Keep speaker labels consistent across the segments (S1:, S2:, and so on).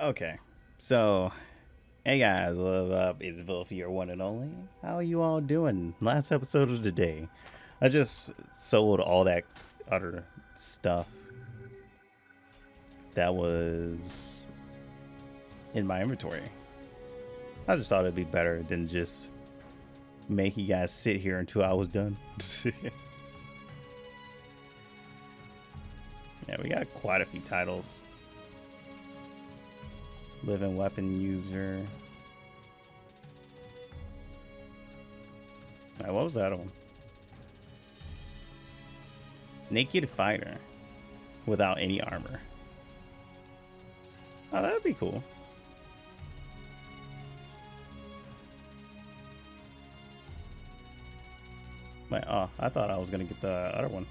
S1: Okay, so hey guys, what up? It's Volf, your one and only. How are you all doing? Last episode of the day, I just sold all that other stuff that was in my inventory. I just thought it'd be better than just make you guys sit here until I was done. yeah, we got quite a few titles. Living weapon user. Right, what was that one? Naked fighter without any armor. Oh, that'd be cool. Wait, oh, I thought I was gonna get the other one.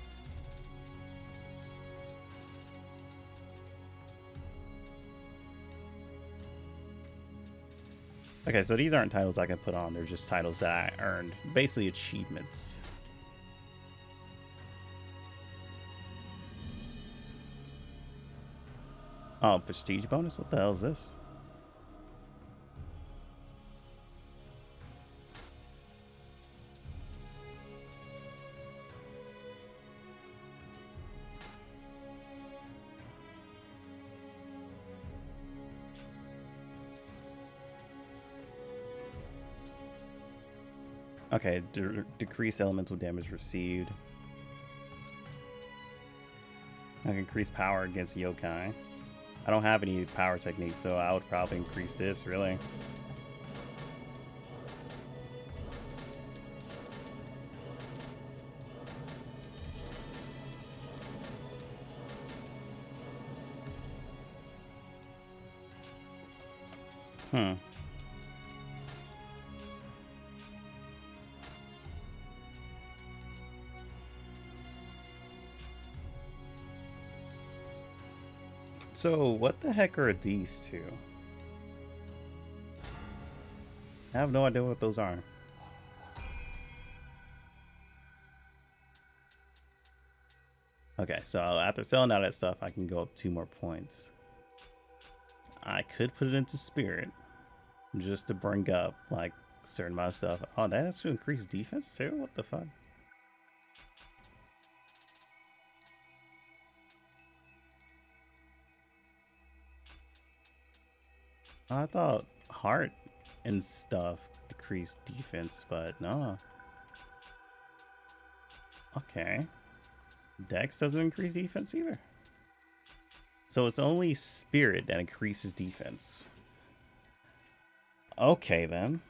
S1: Okay, so these aren't titles I can put on. They're just titles that I earned. Basically achievements. Oh, prestige bonus? What the hell is this? Okay, de decrease elemental damage received. I can increase power against yokai. I don't have any power techniques, so I would probably increase this, really. Hmm. So, what the heck are these two? I have no idea what those are. Okay, so after selling all that stuff, I can go up two more points. I could put it into spirit, just to bring up, like, certain amount of stuff. Oh, that has to increase defense too? What the fuck? I thought heart and stuff decreased defense, but no. Okay. Dex doesn't increase defense either. So it's only spirit that increases defense. Okay then.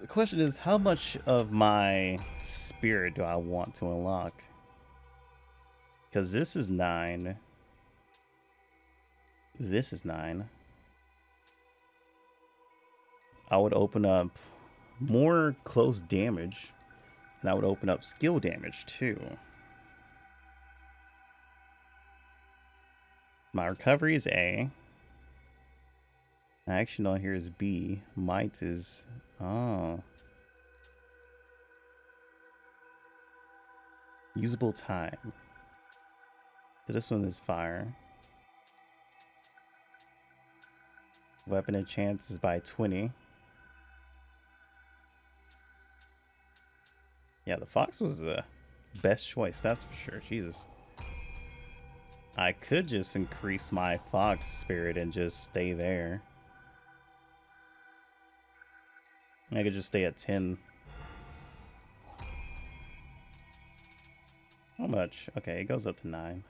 S1: The question is, how much of my spirit do I want to unlock? Because this is 9. This is 9. I would open up more close damage. And I would open up skill damage too. My recovery is A. Action on here is B. Might is... Oh. Usable time. So this one is fire. Weapon and chance is by 20. Yeah, the fox was the best choice, that's for sure. Jesus. I could just increase my fox spirit and just stay there. I could just stay at 10. How much? Okay, it goes up to 9.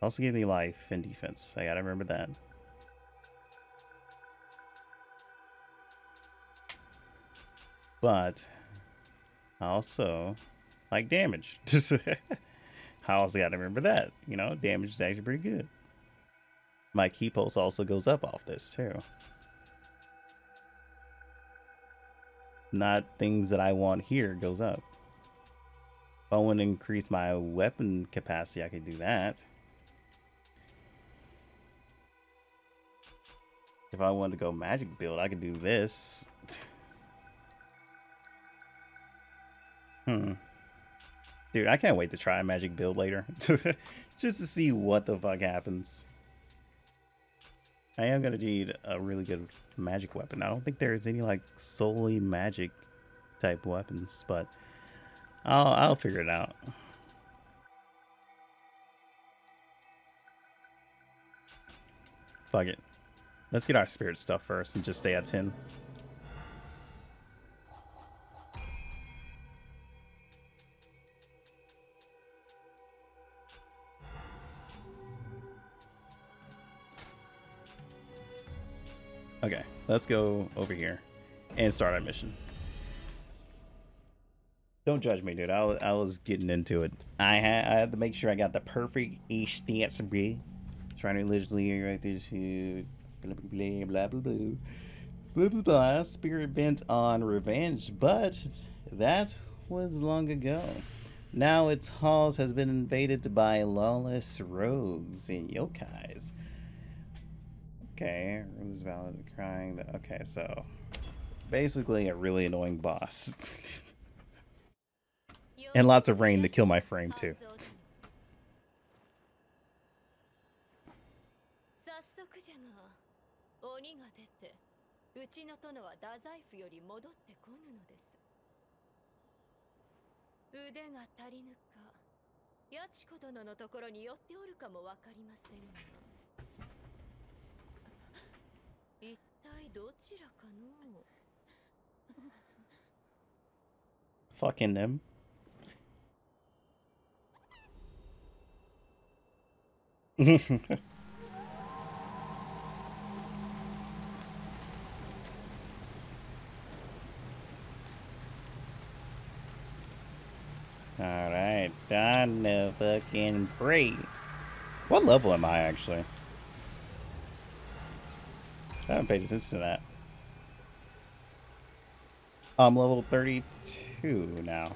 S1: Also give me life and defense. I gotta remember that. But also like damage. I also gotta remember that. You know, damage is actually pretty good. My Ki pulse also goes up off this too. Not things that I want here goes up. If I want to increase my weapon capacity, I can do that. If I wanted to go magic build, I could do this. hmm. Dude, I can't wait to try a magic build later. Just to see what the fuck happens. I am going to need a really good magic weapon. I don't think there's any like solely magic type weapons, but I'll, I'll figure it out. Fuck it. Let's get our spirit stuff first and just stay at 10. Okay, let's go over here and start our mission. Don't judge me, dude. I was, I was getting into it. I had I had to make sure I got the perfect H stats, bro. Trying to allegedly right this to blah blah blah blah blah blah blah blah. Spirit bent on revenge, but that was long ago. Now its halls has been invaded by lawless rogues and yokais. Okay, Rose Valid crying. That, okay, so basically a really annoying boss. and lots of rain to kill my frame too.
S2: うちの殿は太宰府より戻ってこぬのです。腕が足りぬか八千子殿のところに寄っておるかもわかりませんが。一体どちらかの
S1: Fucking them. Alright, time to fucking break. What level am I actually? I haven't paid attention to that. I'm level 32 now.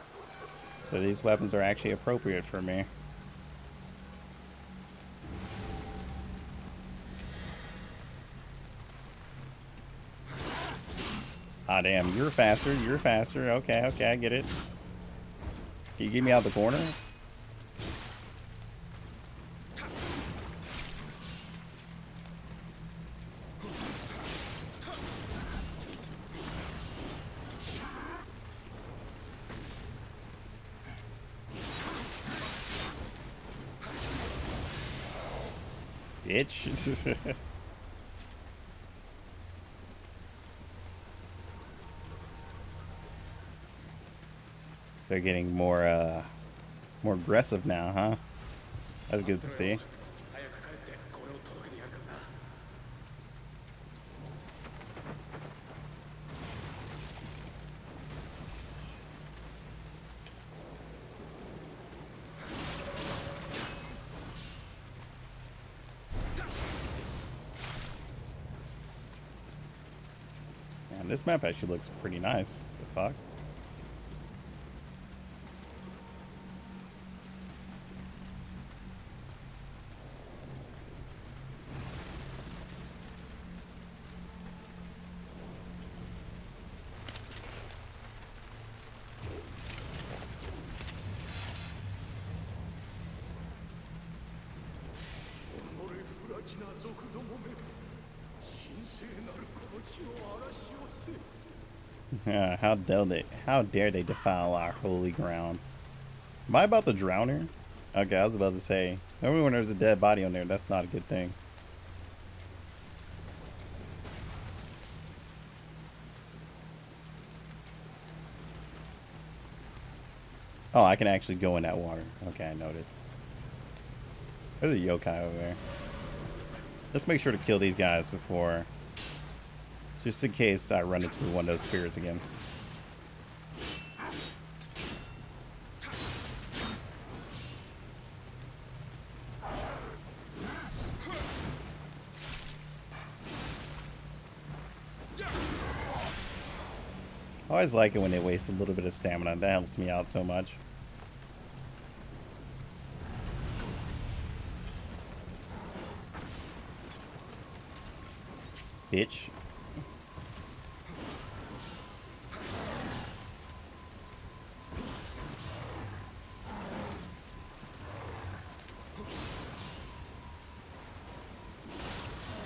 S1: So these weapons are actually appropriate for me. Ah, damn. You're faster. You're faster. Okay, okay, I get it. Can you get me out of the corner? Bitch. They're getting more, uh, more aggressive now, huh? That's good to see. Man, this map actually looks pretty nice. The fuck? How dare they? How dare they defile our holy ground? Am I about to drown her? Okay, I was about to say. Normally, when there's a dead body on there, that's not a good thing. Oh, I can actually go in that water. Okay, I noted. There's a yokai over there. Let's make sure to kill these guys before just in case I run into one of those spirits again. I always like it when they waste a little bit of stamina. That helps me out so much. bitch.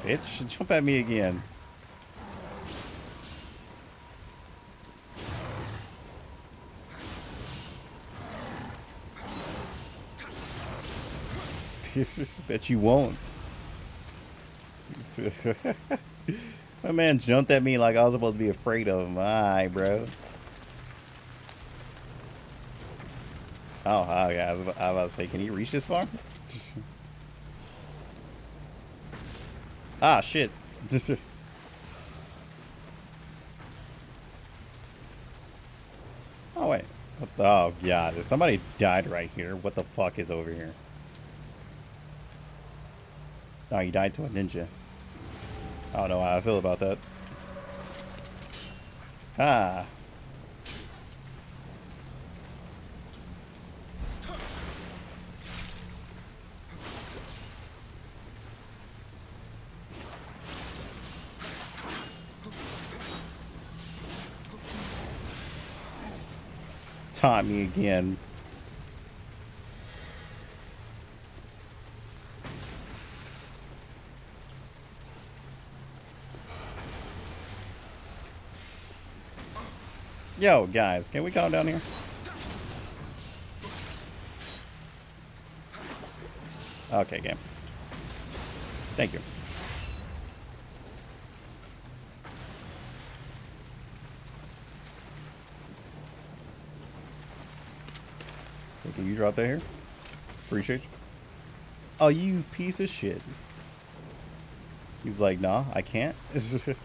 S1: Bitch, jump at me again. Bet you won't. My man jumped at me like I was supposed to be afraid of him. Alright, bro. Oh, oh yeah, I was, about, to say, can he reach this far? ah, shit. oh, wait. The, oh, God. If somebody died right here, what the fuck is over here? Oh, you died to a ninja. I don't know how I feel about that. Ah. Taught me again. Yo, guys, can we calm down here? Okay, game. Thank you. Can you drop that here? Appreciate you. Oh, you piece of shit. He's like, nah, I can't.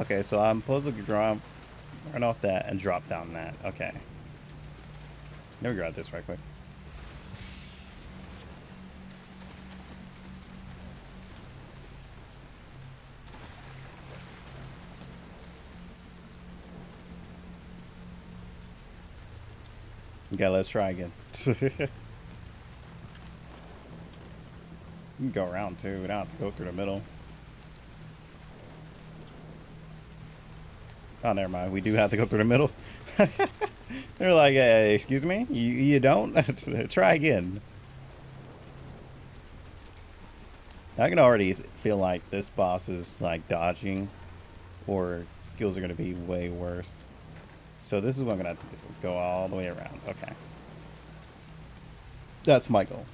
S1: okay, so I'm supposed to drop Run off that and drop down that. Okay. Let me grab this right quick. Okay, let's try again. you can go around too. We don't have to go through the middle. Oh, never mind. We do have to go through the middle. They're like, hey, excuse me? You, you don't? Try again. I can already feel like this boss is like dodging or skills are going to be way worse. So this is what I'm going to have to do. Go all the way around. Okay. That's my goal.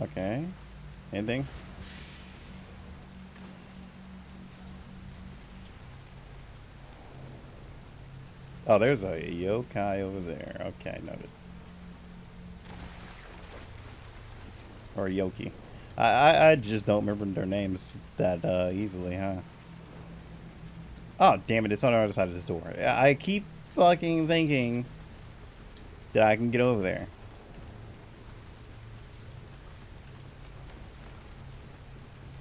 S1: Okay. Anything? Oh, there's a yokai over there. Okay, noted. Or yoki. I, I, I just don't remember their names that uh, easily, huh? Oh, damn it, it's on the other side of this door. I keep fucking thinking that I can get over there.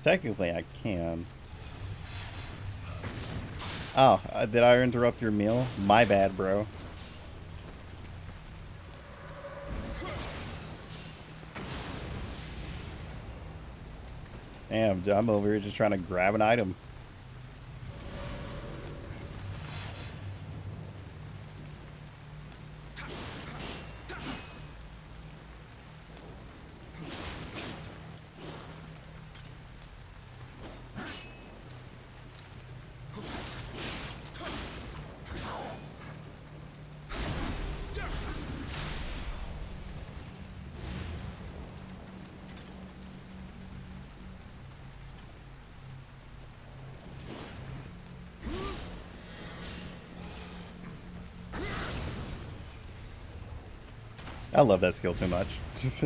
S1: Technically, I can. Oh, uh, did I interrupt your meal? My bad, bro. Damn, I'm over here just trying to grab an item. I love that skill too much.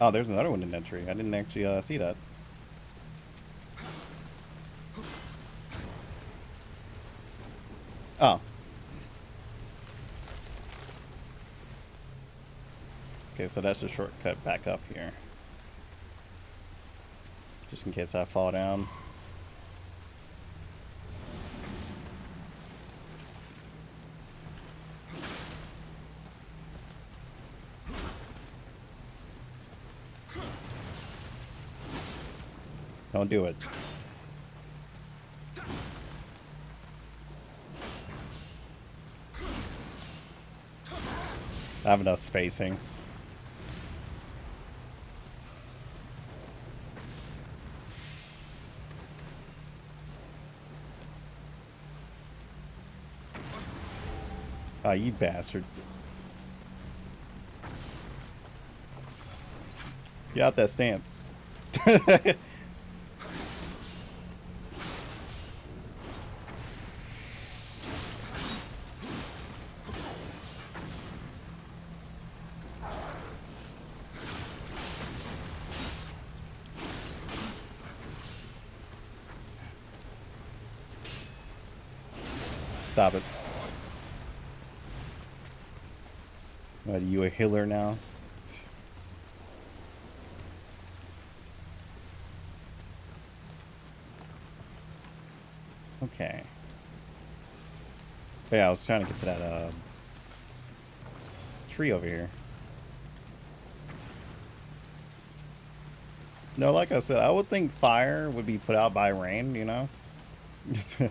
S1: oh, there's another one in that tree. I didn't actually uh, see that. Oh. Okay, so that's a shortcut back up here. Just in case I fall down. Don't do it. I have enough spacing. Ah, you bastard. Get out that stance. Stop it. What, are you a healer now? Okay. But yeah, I was trying to get to that uh, tree over here. No, like I said, I would think fire would be put out by rain, you know? but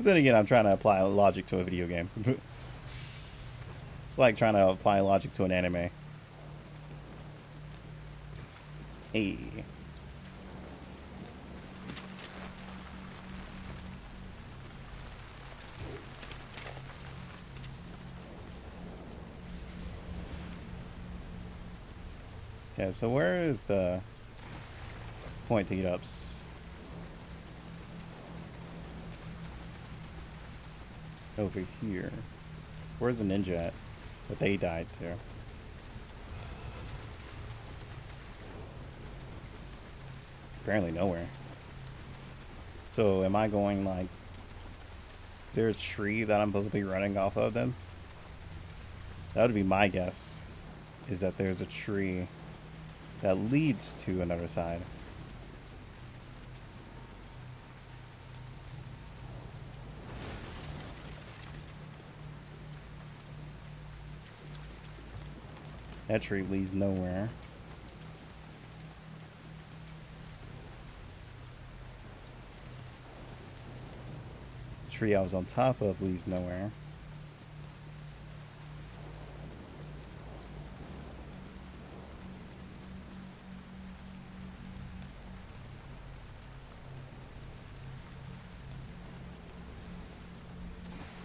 S1: then again, I'm trying to apply logic to a video game. it's like trying to apply logic to an anime. Hey. Yeah, so where is the point to eat ups? Over here. Where's the ninja at? But they died too. Apparently nowhere. So am I going like is there a tree that I'm supposed to be running off of then? That would be my guess. Is that there's a tree that leads to another side. That tree leads nowhere. The tree I was on top of leads nowhere.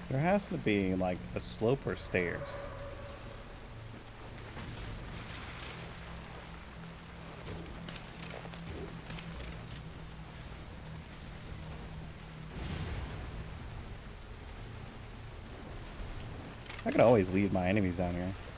S1: There has to be like a slope or stairs. I could always leave my enemies down here.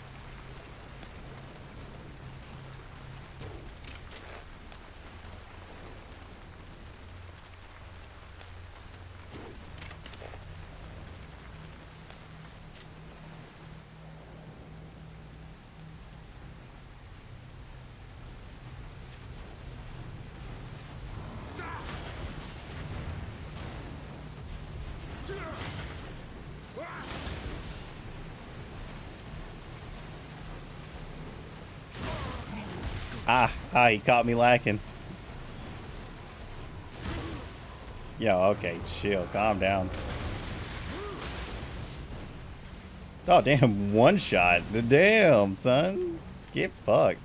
S1: Ah, he caught me lacking. Yo, okay, chill, calm down. Oh, damn, one shot. Damn, son. Get fucked.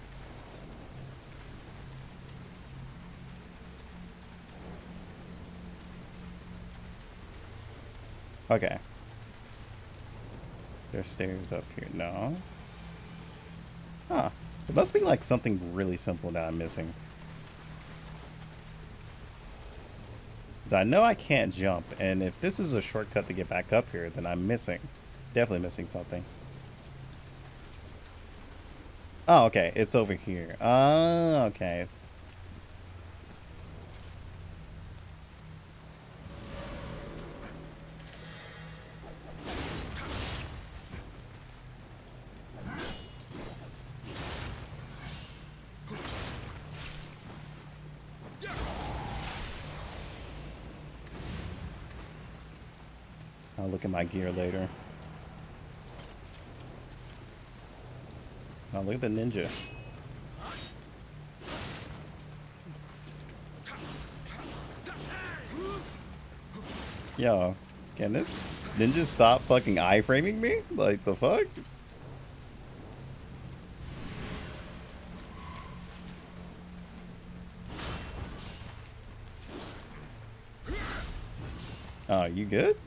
S1: Okay. There's stairs up here. No. Must be like something really simple that I'm missing. I know I can't jump, and if this is a shortcut to get back up here, then I'm missing. Definitely missing something. Oh, okay. It's over here. Oh, okay. I'll look at my gear later. Now look at the ninja. Yo, can this ninja stop fucking eye-framing me? Like, the fuck? Oh, you good?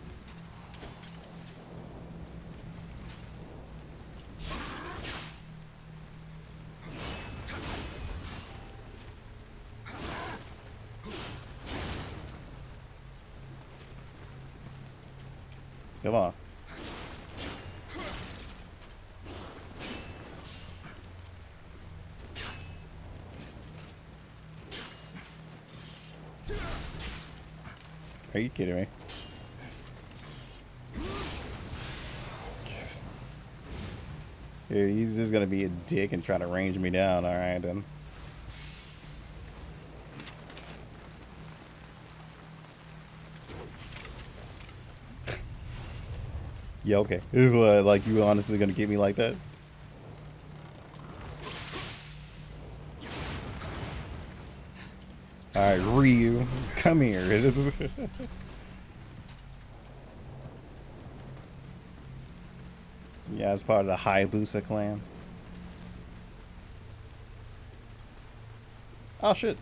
S1: Gonna be a dick and try to range me down. All right, then. yeah, okay. Is uh, like you honestly gonna get me like that? All right, Ryu, come here. Yeah, it's part of the Hayabusa clan. Oh shit.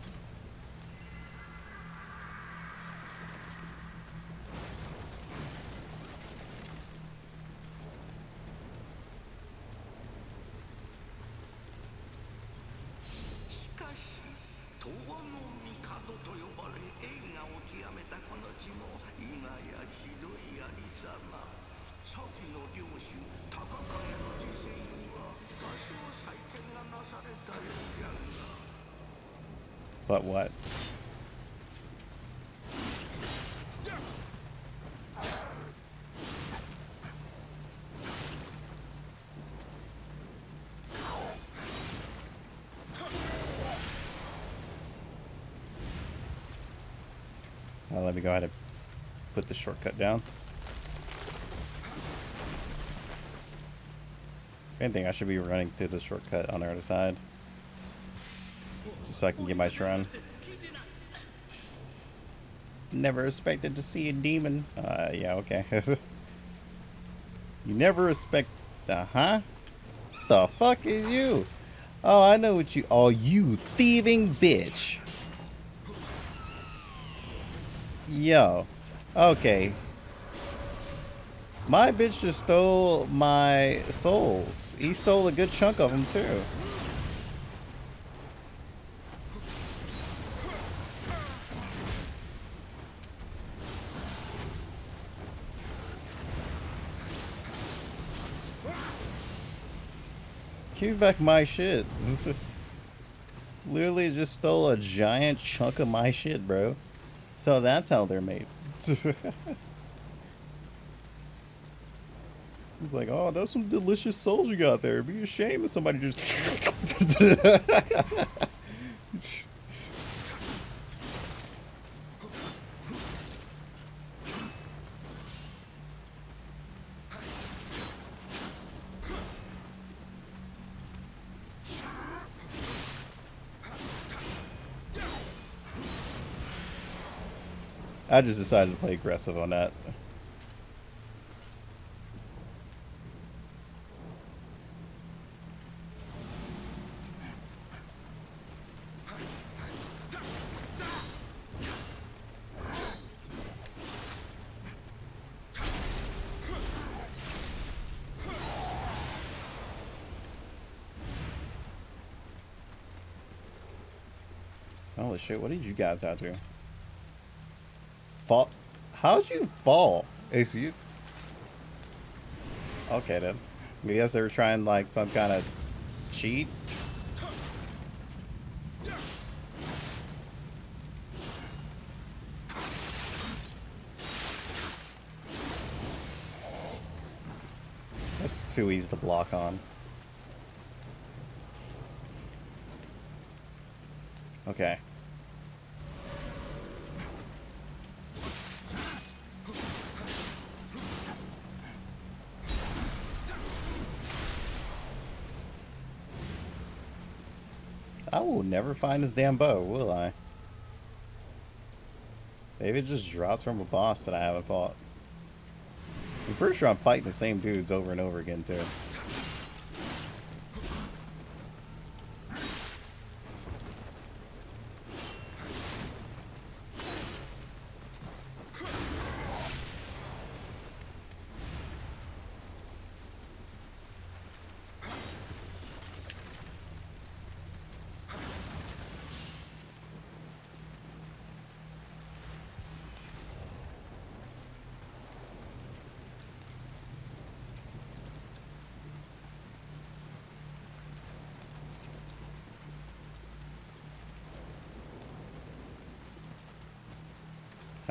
S1: Go ahead and put the shortcut down. If anything, I should be running through the shortcut on the other side. Just so I can get my shrine. Never expected to see a demon. Uh, yeah, okay. you never expect... Uh, huh? The fuck is you? Oh, I know what you... Oh, you thieving bitch. Yo. Okay. My bitch just stole my souls. He stole a good chunk of them, too. Give back my shit. Literally just stole a giant chunk of my shit, bro. So that's how they're made. It's like, oh, that's some delicious souls you got there. It'd be a shame if somebody just. I just decided to play aggressive on that. Holy shit, what did you guys out to? How'd you fall? Ace, you... Okay then. I guess they were trying like some kind of cheat. That's too easy to block on. Okay. Never find his damn bow, will I? Maybe it just drops from a boss that I haven't fought. I'm pretty sure I'm fighting the same dudes over and over again, too.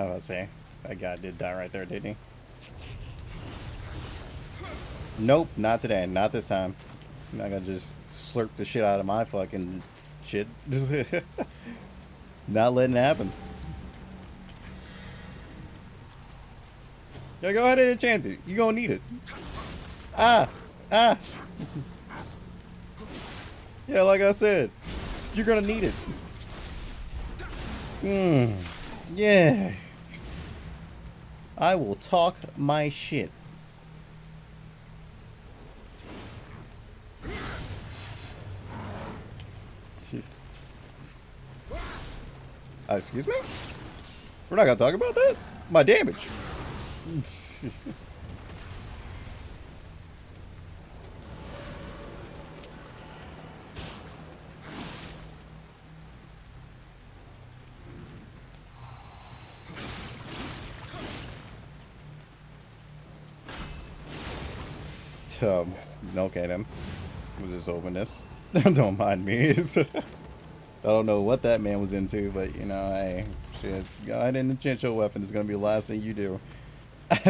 S1: I say? That guy did die right there, didn't he? Nope, not today. Not this time. I'm not gonna just slurp the shit out of my fucking shit. not letting it happen. Yeah, go ahead and enchant it. You gonna need it. Ah! Ah! yeah, like I said, you're gonna need it. Hmm. Yeah. I will talk my shit. Uh, excuse me? We're not gonna talk about that? My damage. um, okay then. We'll just open this. don't mind me. I don't know what that man was into, but you know, hey, shit, go ahead and enchant your weapon. It's gonna be the last thing you do.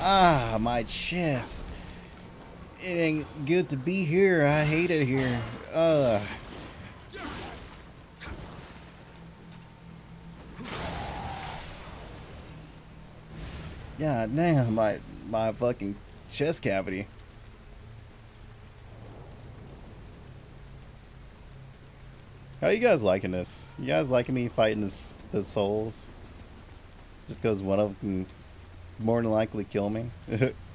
S1: ah, my chest. It ain't good to be here. I hate it here. Ugh. God damn, my my fucking chest cavity. How you guys liking this? You guys liking me fighting this the souls? Just because one of them more than likely kill me?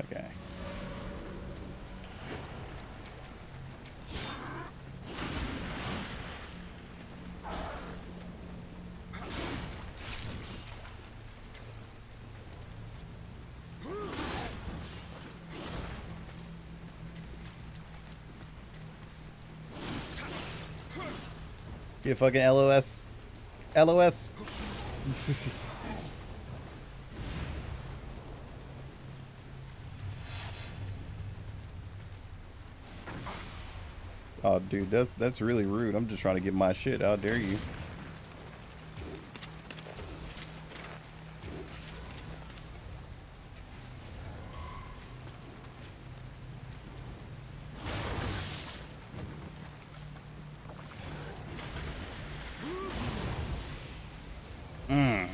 S1: Okay. You fucking LOS. LOS. Oh, dude, that's that's really rude. I'm just trying to get my shit. How dare you? Mm.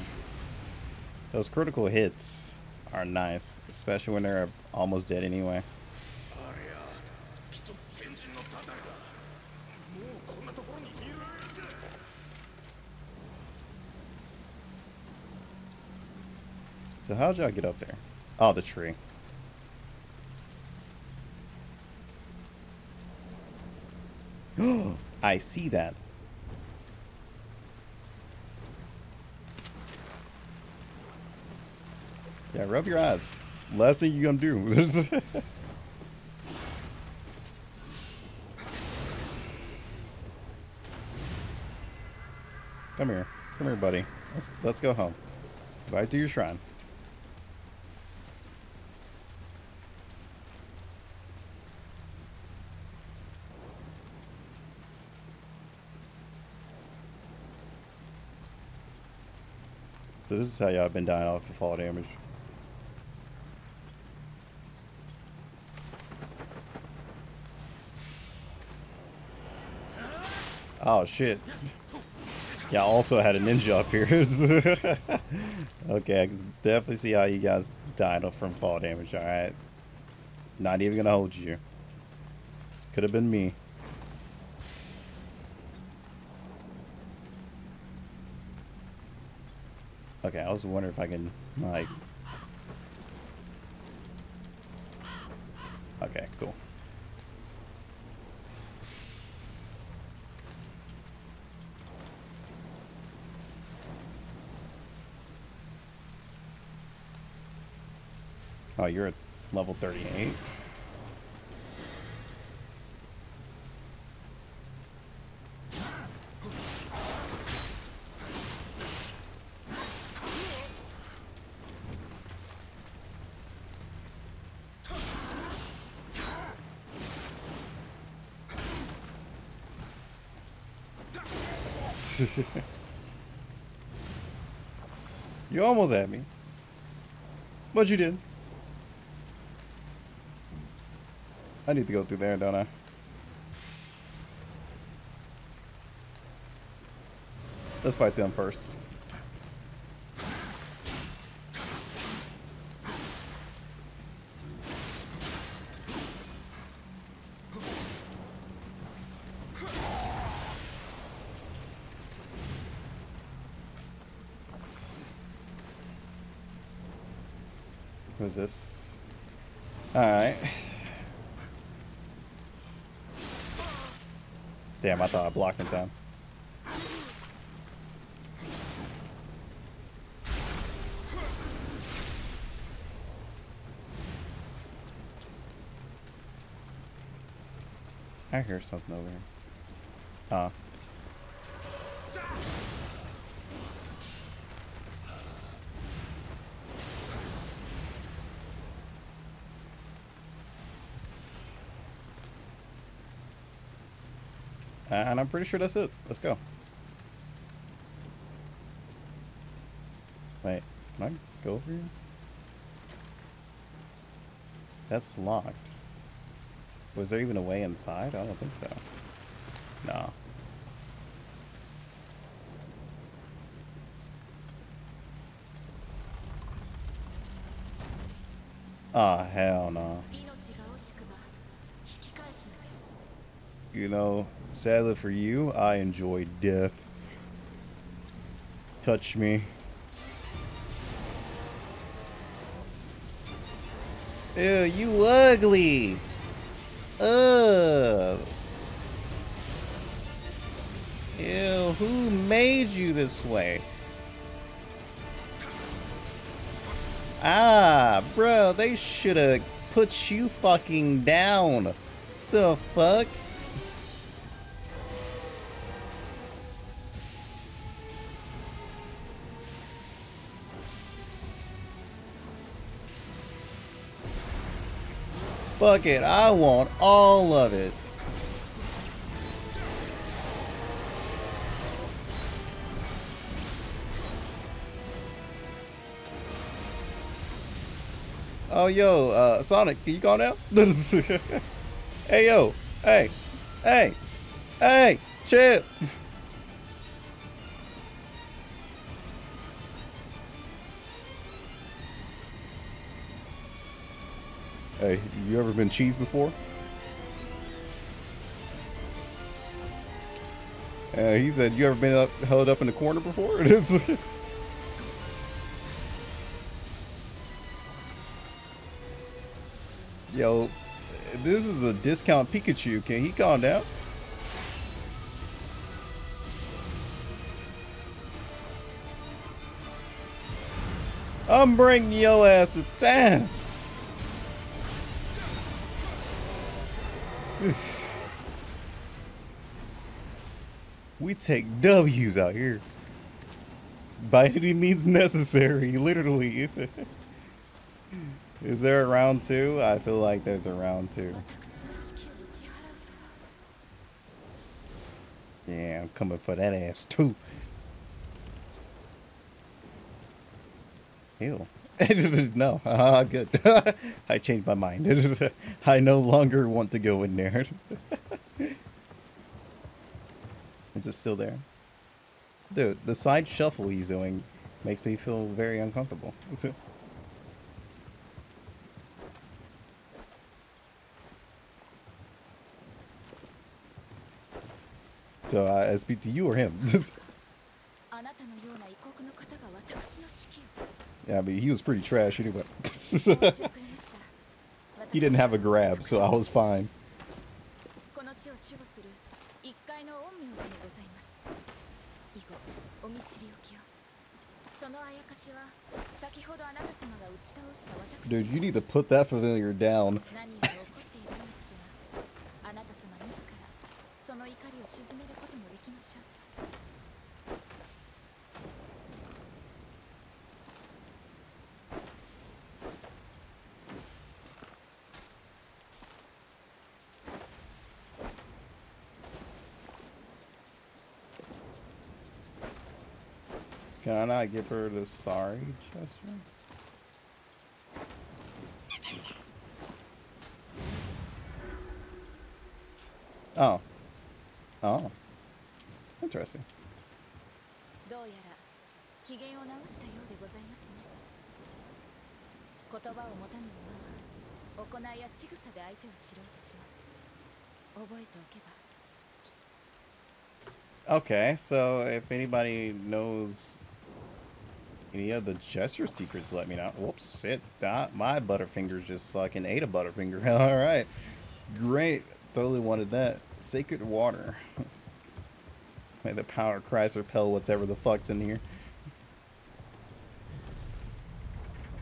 S1: Those critical hits are nice, especially when they're almost dead anyway. So how'd y'all get up there? Oh, the tree. I see that. Yeah, rub your eyes. Last thing you gonna do. Come here. Come here, buddy. Let's let's go home. Back to your shrine. This is how y'all been dying off the fall damage. Oh shit. Yeah, also had a ninja up here. okay, I can definitely see how you guys died from fall damage, alright? Not even gonna hold you. Could have been me. Okay, I was wondering if I can, like... Okay, cool. Oh, you're at level 38? you almost had me. But you didn't. I need to go through there, don't I? Let's fight them first. This? Alright. Damn, I thought I blocked in time. I hear something over here. Ah. And I'm pretty sure that's it. Let's go. Wait, can I go over here? That's locked. Was there even a way inside? I don't think so. No. Ah, oh, hell no. You know, sadly for you, I enjoy death. Touch me. Ew, you ugly! Ugh! Ew, who made you this way? Ah, bro, they should have put you fucking down. The fuck? Fuck it, I want all of it. Oh, yo, uh, Sonic, can you go now? hey, yo, hey, hey, hey, chill. Hey, you ever been cheesed before? Uh, he said, you ever been up, held up in the corner before? It is. Yo, this is a discount Pikachu. Can he calm down? I'm bringing your ass to town. we take W's out here. By any means necessary, literally. Is there a round two? I feel like there's a round two. Yeah, I'm coming for that ass too. Ew. no, uh, good. I changed my mind. I no longer want to go in there. Is it still there? Dude, the side shuffle he's doing makes me feel very uncomfortable. so, uh, I speak to you or him? Yeah, I mean, he was pretty trash anyway. he didn't have a grab, so I was fine. Dude, you need to put that familiar down. Can I not give her the sorry gesture? Oh. Oh. Interesting. Okay, so if anybody knows any of the gesture secrets, let me know. Whoops, shit. That, my Butterfingers just fucking ate a Butterfinger. Alright. Great. Totally wanted that. Sacred water. May the power Christ repel whatever the fuck's in here.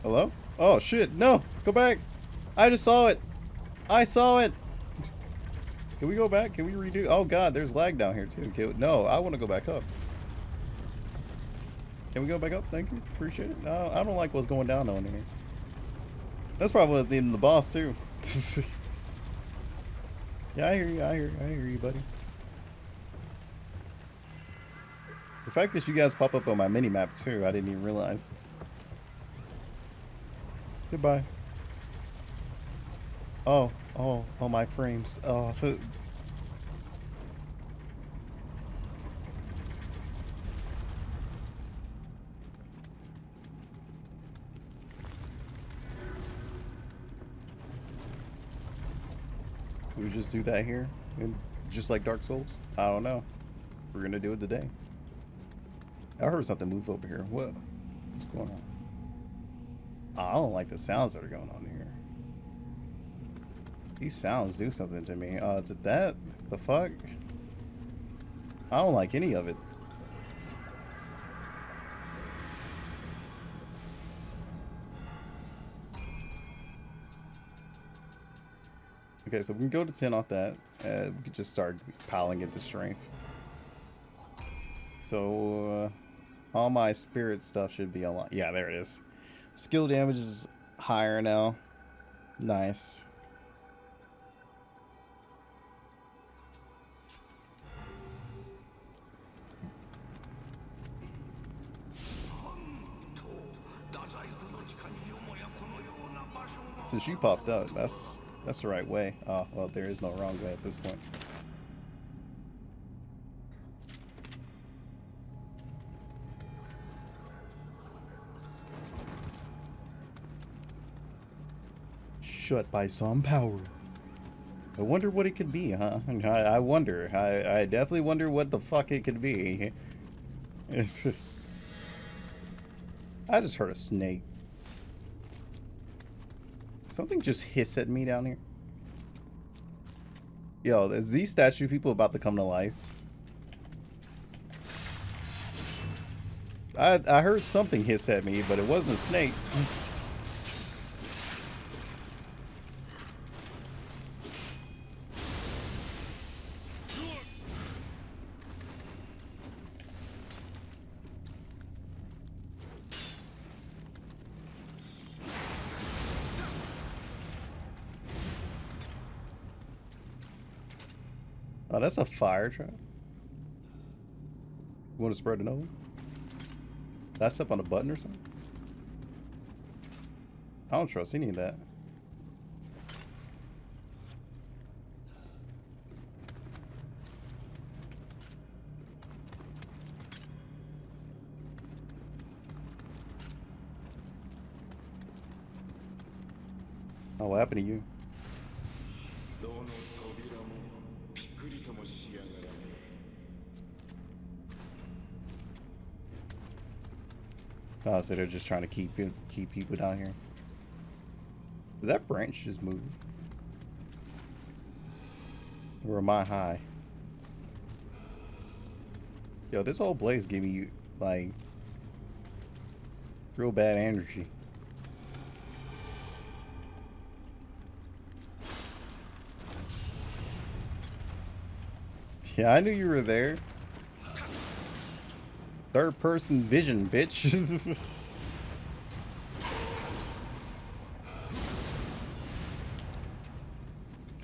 S1: Hello? Oh shit, no! Go back! I just saw it! I saw it! Can we go back? Can we redo? Oh god, there's lag down here too. No, I want to go back up. Can we go back up? Thank you. Appreciate it. No, I don't like what's going down on here. That's probably what's needing the boss too. yeah, I hear you. I hear. I hear you, buddy. The fact that you guys pop up on my mini map too, I didn't even realize. Goodbye. Oh, oh, oh, my frames. Oh, we just do that here, and just like Dark Souls. I don't know. We're gonna do it today. I heard something move over here. What? What's going on? I don't like the sounds that are going on here. These sounds do something to me. Uh, is it that? The fuck? I don't like any of it. Okay, so we can go to 10 off that. Uh, we could just start piling into strength. So, uh, all my spirit stuff should be a lot. Yeah, there it is. Skill damage is higher now. Nice. Since you popped up, that's that's the right way. Oh, well, there is no wrong way at this point. Shut by some power. I wonder what it could be, huh? I, I wonder. I, I definitely wonder what the fuck it could be. I just heard a snake. Something just hiss at me down here. Yo, is these statue people about to come to life? I I heard something hiss at me, but it wasn't a snake. That's a fire trap. You want to spread it over? That's up on a button or something? I don't trust any of that. Oh, what happened to you? Oh, so they're just trying to keep keep people down here. Did that branch just move? Or am I high? Yo, this whole place give me like real bad energy. Yeah, I knew you were there. Third person vision, bitch.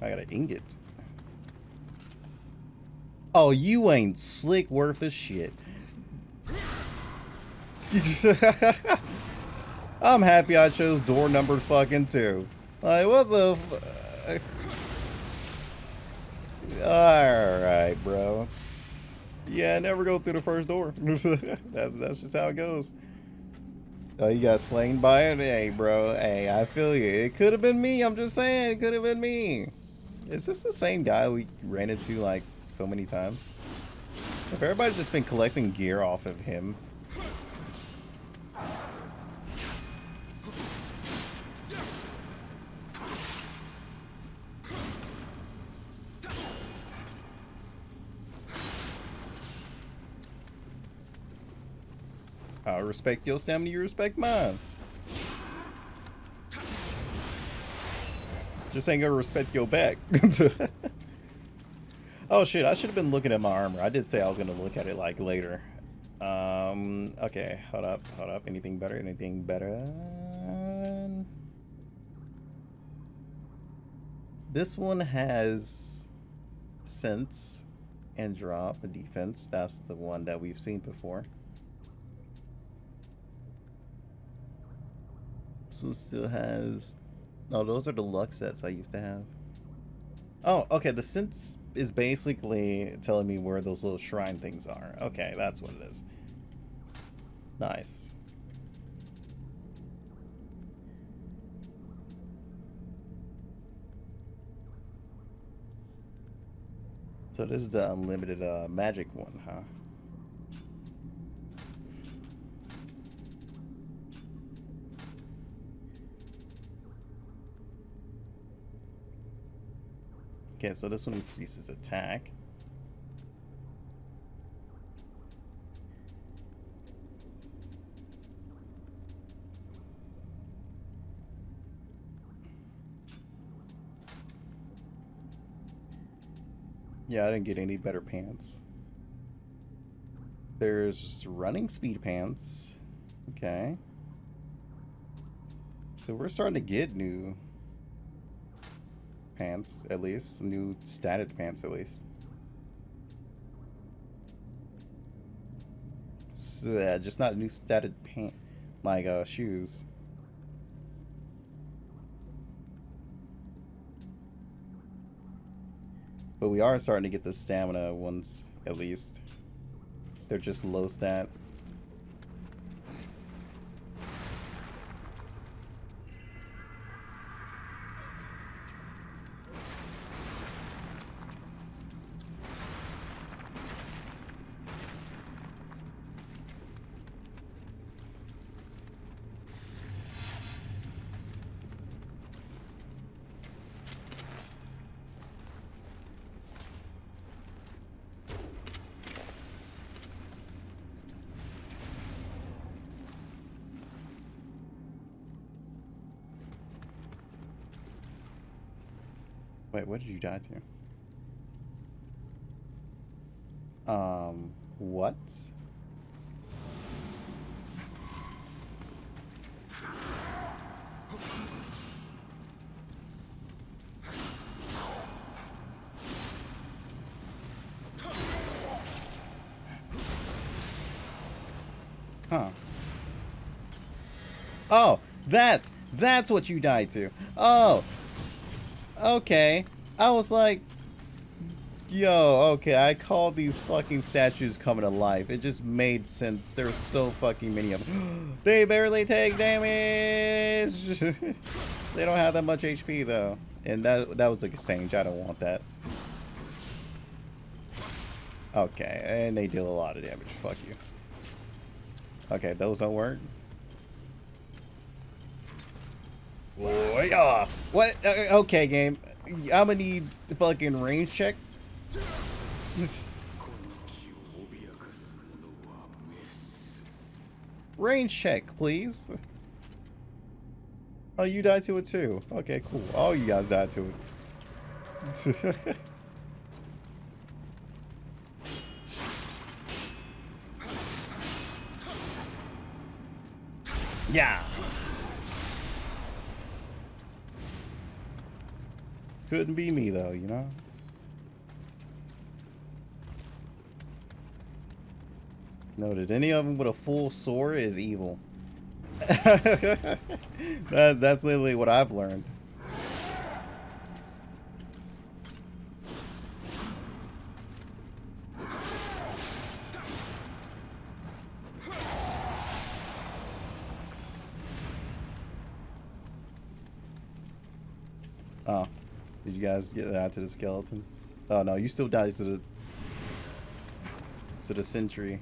S1: I got an ingot. Oh, you ain't slick worth of shit. I'm happy I chose door number fucking two. Like, what the f- uh, Alright, bro. Yeah, I never go through the first door. that's that's just how it goes. Oh, you got slain by it? Hey, bro. Hey, I feel you. It could have been me. I'm just saying. It could have been me. Is this the same guy we ran into, like, so many times? If everybody's just been collecting gear off of him. Respect your stamina, you respect mine. Just ain't gonna respect your back. oh shit, I should have been looking at my armor. I did say I was gonna look at it like later. Um, okay, hold up, hold up. Anything better? Anything better? This one has sense and drop and defense. That's the one that we've seen before. This still has. No, those are the deluxe sets I used to have. Oh, okay. The sense is basically telling me where those little shrine things are. Okay, that's what it is. Nice. So this is the unlimited uh, magic one, huh? Okay, so this one increases attack. Yeah, I didn't get any better pants. There's running speed pants. Okay. So we're starting to get new pants, at least. New statted pants, at least. So, yeah, just not new statted pants, like uh, shoes. But we are starting to get the stamina ones, at least. They're just low stat. did you die to? Um, what? Huh. Oh, that, that's what you died to. Oh, okay. I was like Yo, okay, I call these fucking statues coming to life. It just made sense. There's so fucking many of them. they barely take damage. they don't have that much HP though. And that that was like a exchange. I don't want that. Okay, and they deal a lot of damage. Fuck you. Okay, those don't work. Boy, ah, what? Uh, okay, game. I'm gonna need the fucking range check. range check, please. Oh, you died to it too. Okay, cool. Oh, you guys died to it. yeah. Couldn't be me though, you know? Noted. Any of them with a full sword is evil. that, that's literally what I've learned. Oh, did you guys get that to the skeleton? Oh no, you still died to the to the sentry.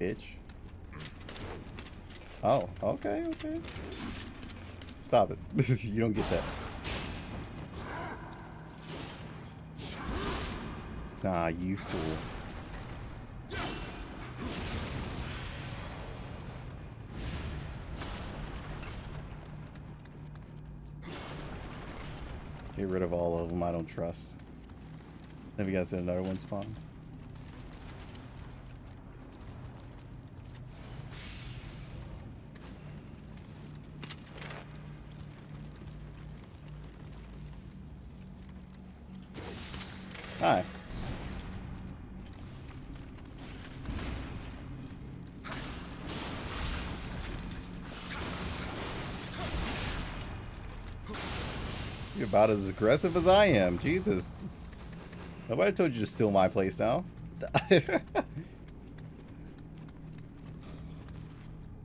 S1: Bitch. Oh, okay, okay. Stop it. you don't get that. Nah, you fool. Get rid of all of them I don't trust. Have you guys did another one spawn? About as aggressive as I am. Jesus. Nobody told you to steal my place now. okay,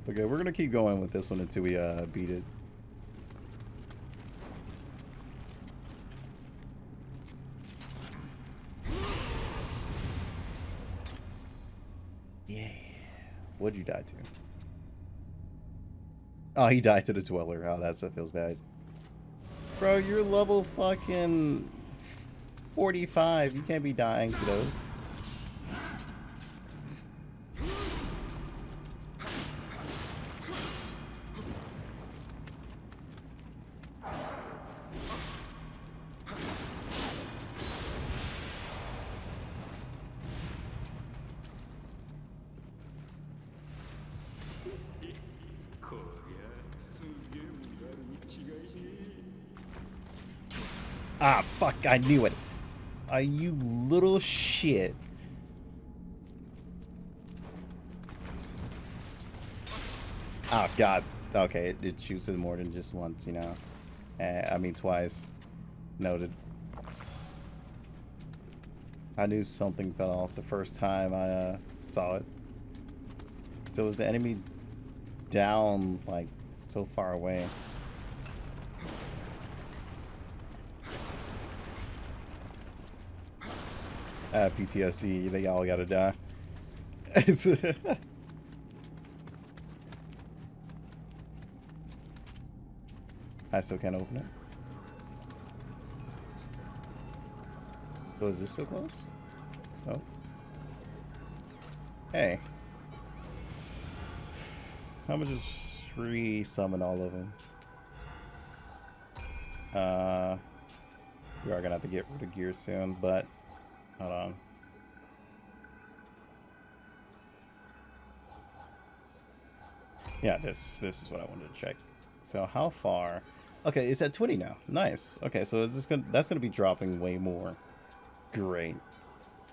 S1: we're gonna keep going with this one until we uh, beat it. Yeah. What'd you die to? Oh, he died to the Dweller. Oh, that feels bad. Bro, you're level fucking 45. You can't be dying to those.「I knew it. Are you little shit. Oh, God. Okay, it, it shoots it more than just once, you know. Uh, I mean, twice. Noted. I knew something fell off the first time I uh, saw it. So was the enemy down, like, so far away? Uh, PTSD, they all gotta die. It's I still can't open it. Oh, is this so close? Oh. Hey. How much is re-summon all of them? Uh, we are gonna have to get rid of gear soon, but hold on. Yeah, this this is what I wanted to check. So how far? Okay, it's at 20 now. Nice. Okay, so it's just gonna that's gonna be dropping way more. Great.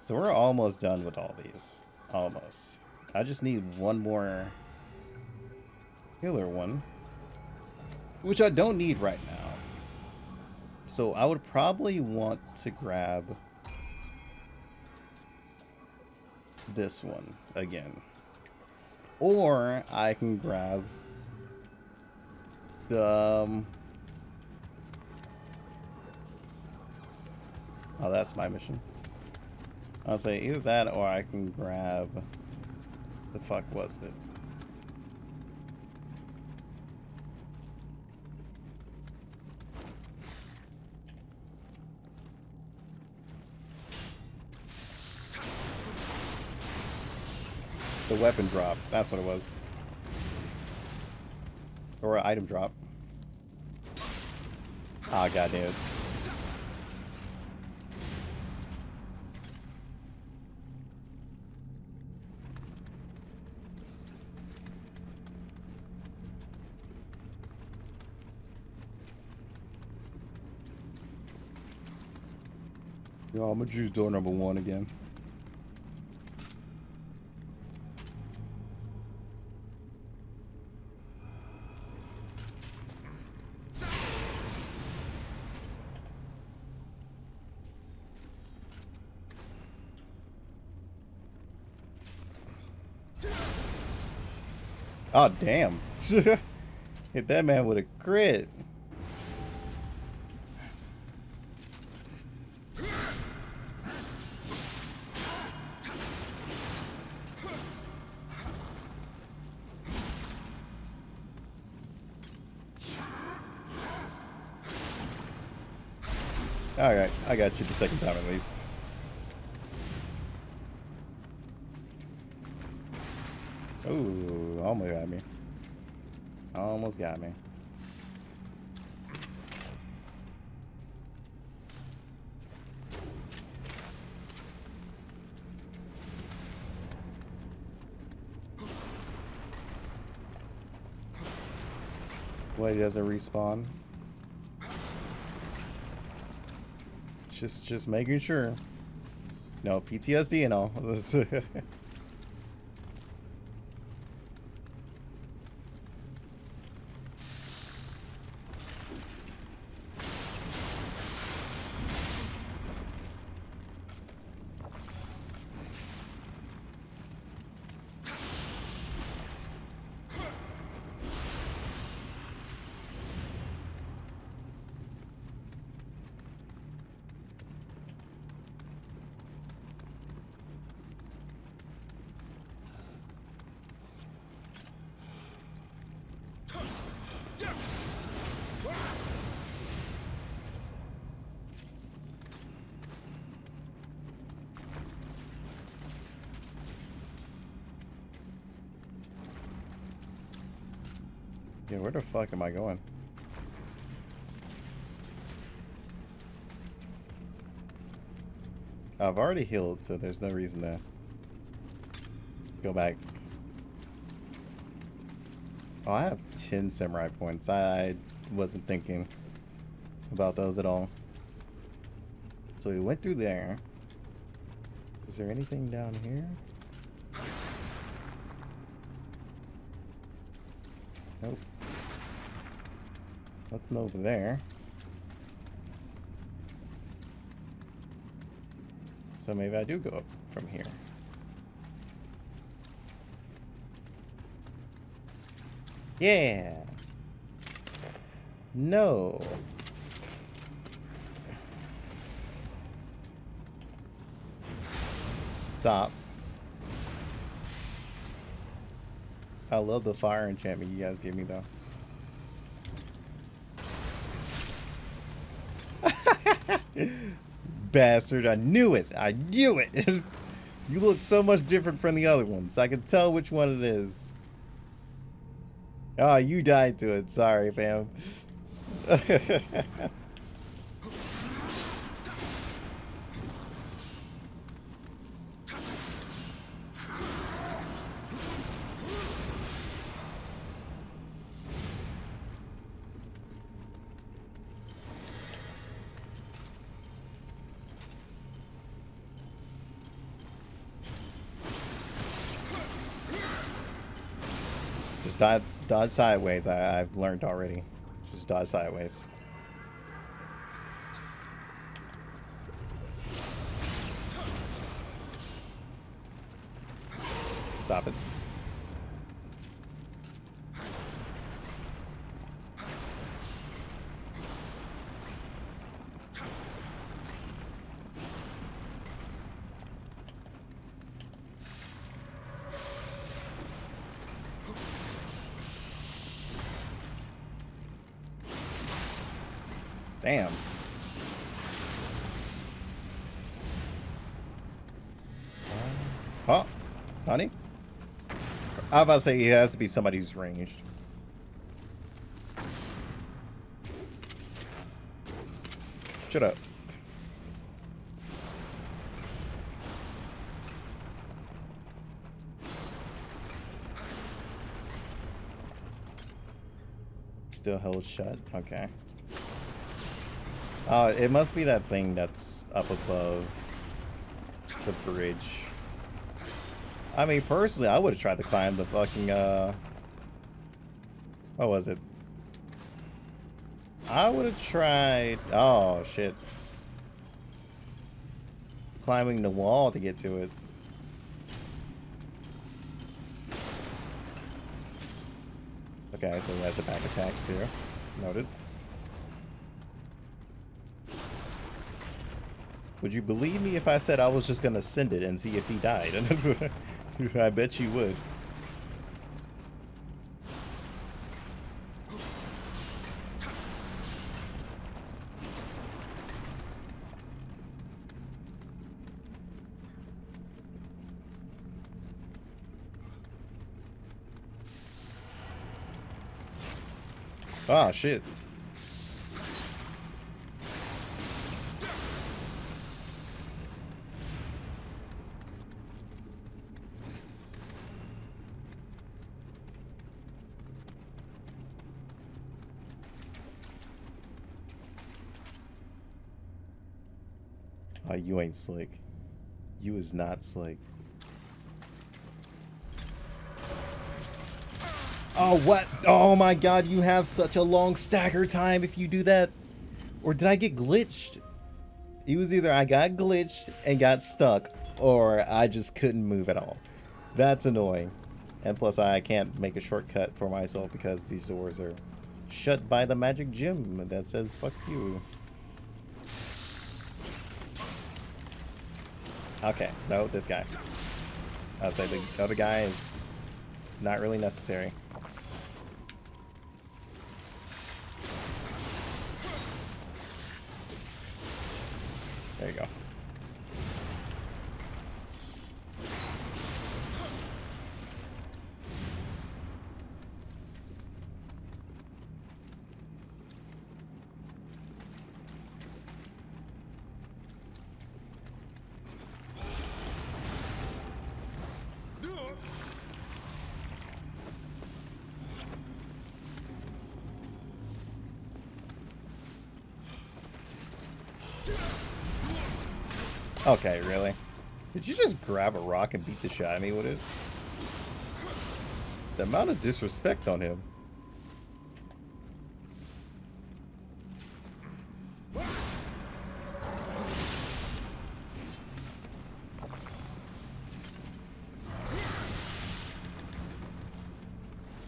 S1: So we're almost done with all these. Almost. I just need one more healer one. Which I don't need right now. So I would probably want to grab this one again. Or I can grab the um, Oh, that's my mission. I'll say either that or I can grab the fuck was it? The weapon drop. That's what it was. Or item drop. Ah, oh, god damn it. Yo, I'm gonna choose door number one again. Oh, damn. Hit that man with a crit. Alright, I got you the second time at least. Almost got me. Almost got me. What, he doesn't respawn? Just, just making sure. No, PTSD and all. fuck am I going? I've already healed, so there's no reason to go back. Oh, I have 10 samurai points. I wasn't thinking about those at all. So we went through there. Is there anything down here? Nope. Nothing over there. So maybe I do go up from here. Yeah. No. Stop. I love the fire enchantment you guys gave me though. Bastard, I knew it. I knew it. you look so much different from the other ones. I can tell which one it is. Oh, you died to it. Sorry, fam. dodge, sideways. I, I've learned already. Just dodge sideways. Stop it. I was about to say it has to be somebody who's ranged. Shut up. Still held shut. Okay. Oh, it must be that thing that's up above the bridge. I mean, personally, I would have tried to climb the fucking, uh... What was it? I would have tried... Oh, shit. Climbing the wall to get to it. Okay, so he has a back attack, too. Noted. Would you believe me if I said I was just gonna send it and see if he died? I bet you would. Ah, shit. Oh, you ain't slick. You is not slick. Oh, what? Oh my god, you have such a long stagger time if you do that. Or did I get glitched? It was either I got glitched and got stuck, or I just couldn't move at all. That's annoying. And plus, I can't make a shortcut for myself because these doors are shut by the magic gym that says fuck you. Okay, no, this guy. I'll say the other guy is not really necessary. Okay, really? Did you just grab a rock and beat the shit out of me with it? The amount of disrespect on him.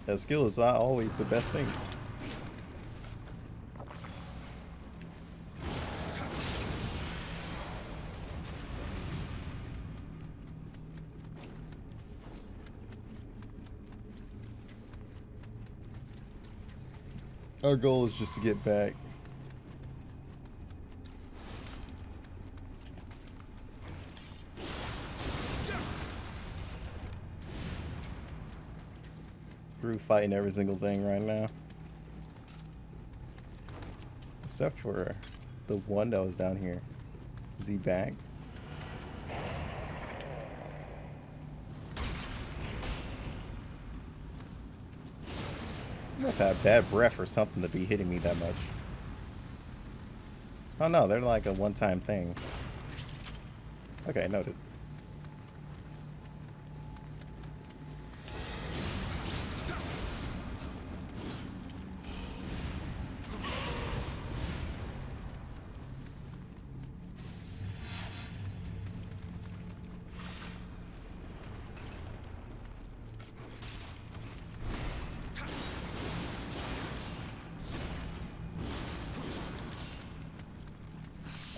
S1: That skill is not always the best thing. Our goal is just to get back. Through fighting every single thing right now. Except for the one that was down here. Is he back? Must have bad breath or something to be hitting me that much. Oh no, they're like a one-time thing. Okay, noted.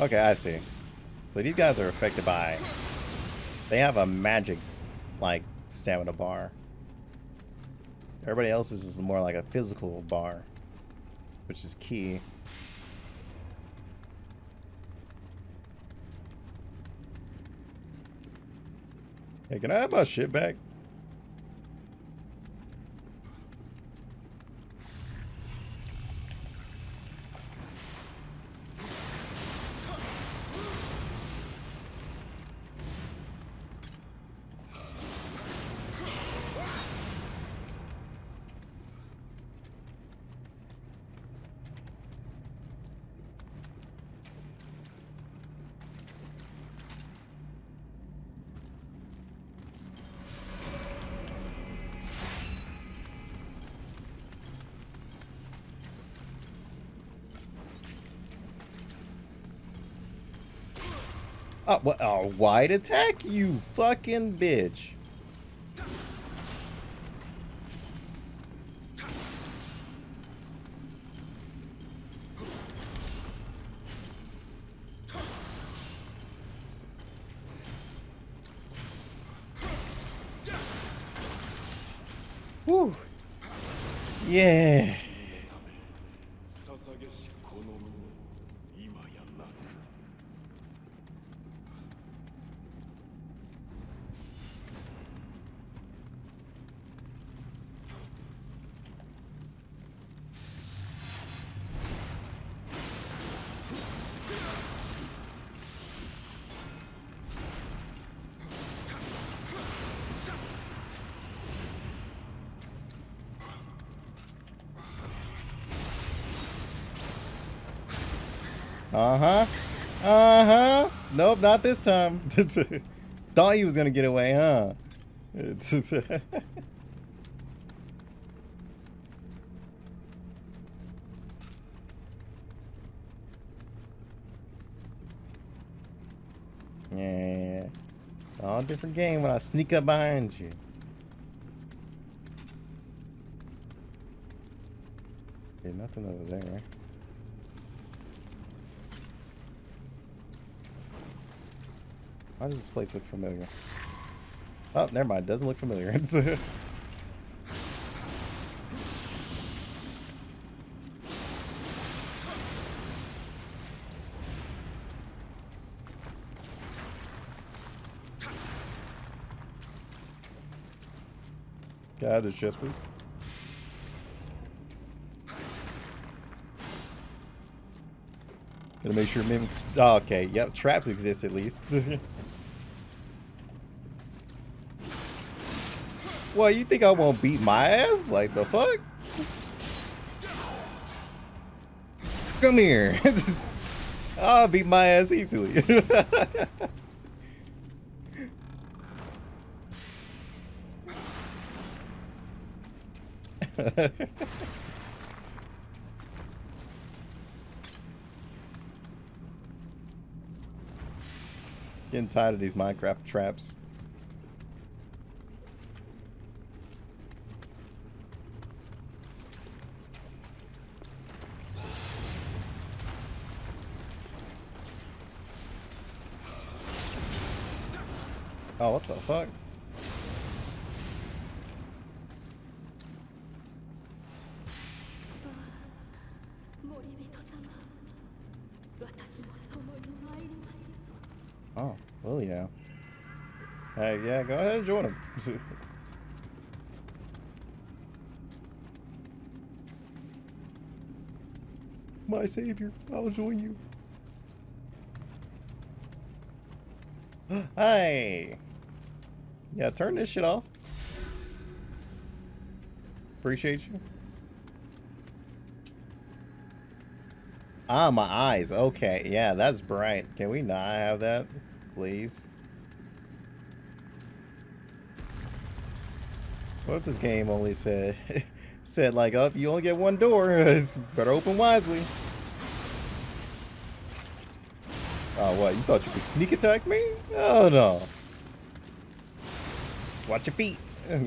S1: Okay, I see. So these guys are affected by... They have a magic, like, stamina bar. Everybody else's is more like a physical bar, which is key. Hey, can I have my shit back? What? Oh, wide attack, you fucking bitch. Uh-huh. Uh-huh. Nope, not this time. Thought he was gonna get away, huh? yeah. All different game when I sneak up behind you. Yeah, nothing over there. Why does this place look familiar? Oh, never mind. Doesn't look familiar. It's- God, there's chest, please. Gotta make sure mimics. Oh, okay, yep, traps exist at least. what, you think I won't beat my ass? Like the fuck? Come here. I'll beat my ass easily. Getting tired of these Minecraft traps. fuck? Oh, well, yeah. Hey, yeah, go ahead and join him. My savior, I'll join you. Hi! Yeah, turn this shit off. Appreciate you. Ah, my eyes. Okay, yeah, that's bright. Can we not have that, please? What if this game only said, said like, up, oh, you only get one door. Better open wisely. Oh, what? You thought you could sneak attack me? Oh, no. Watch your feet.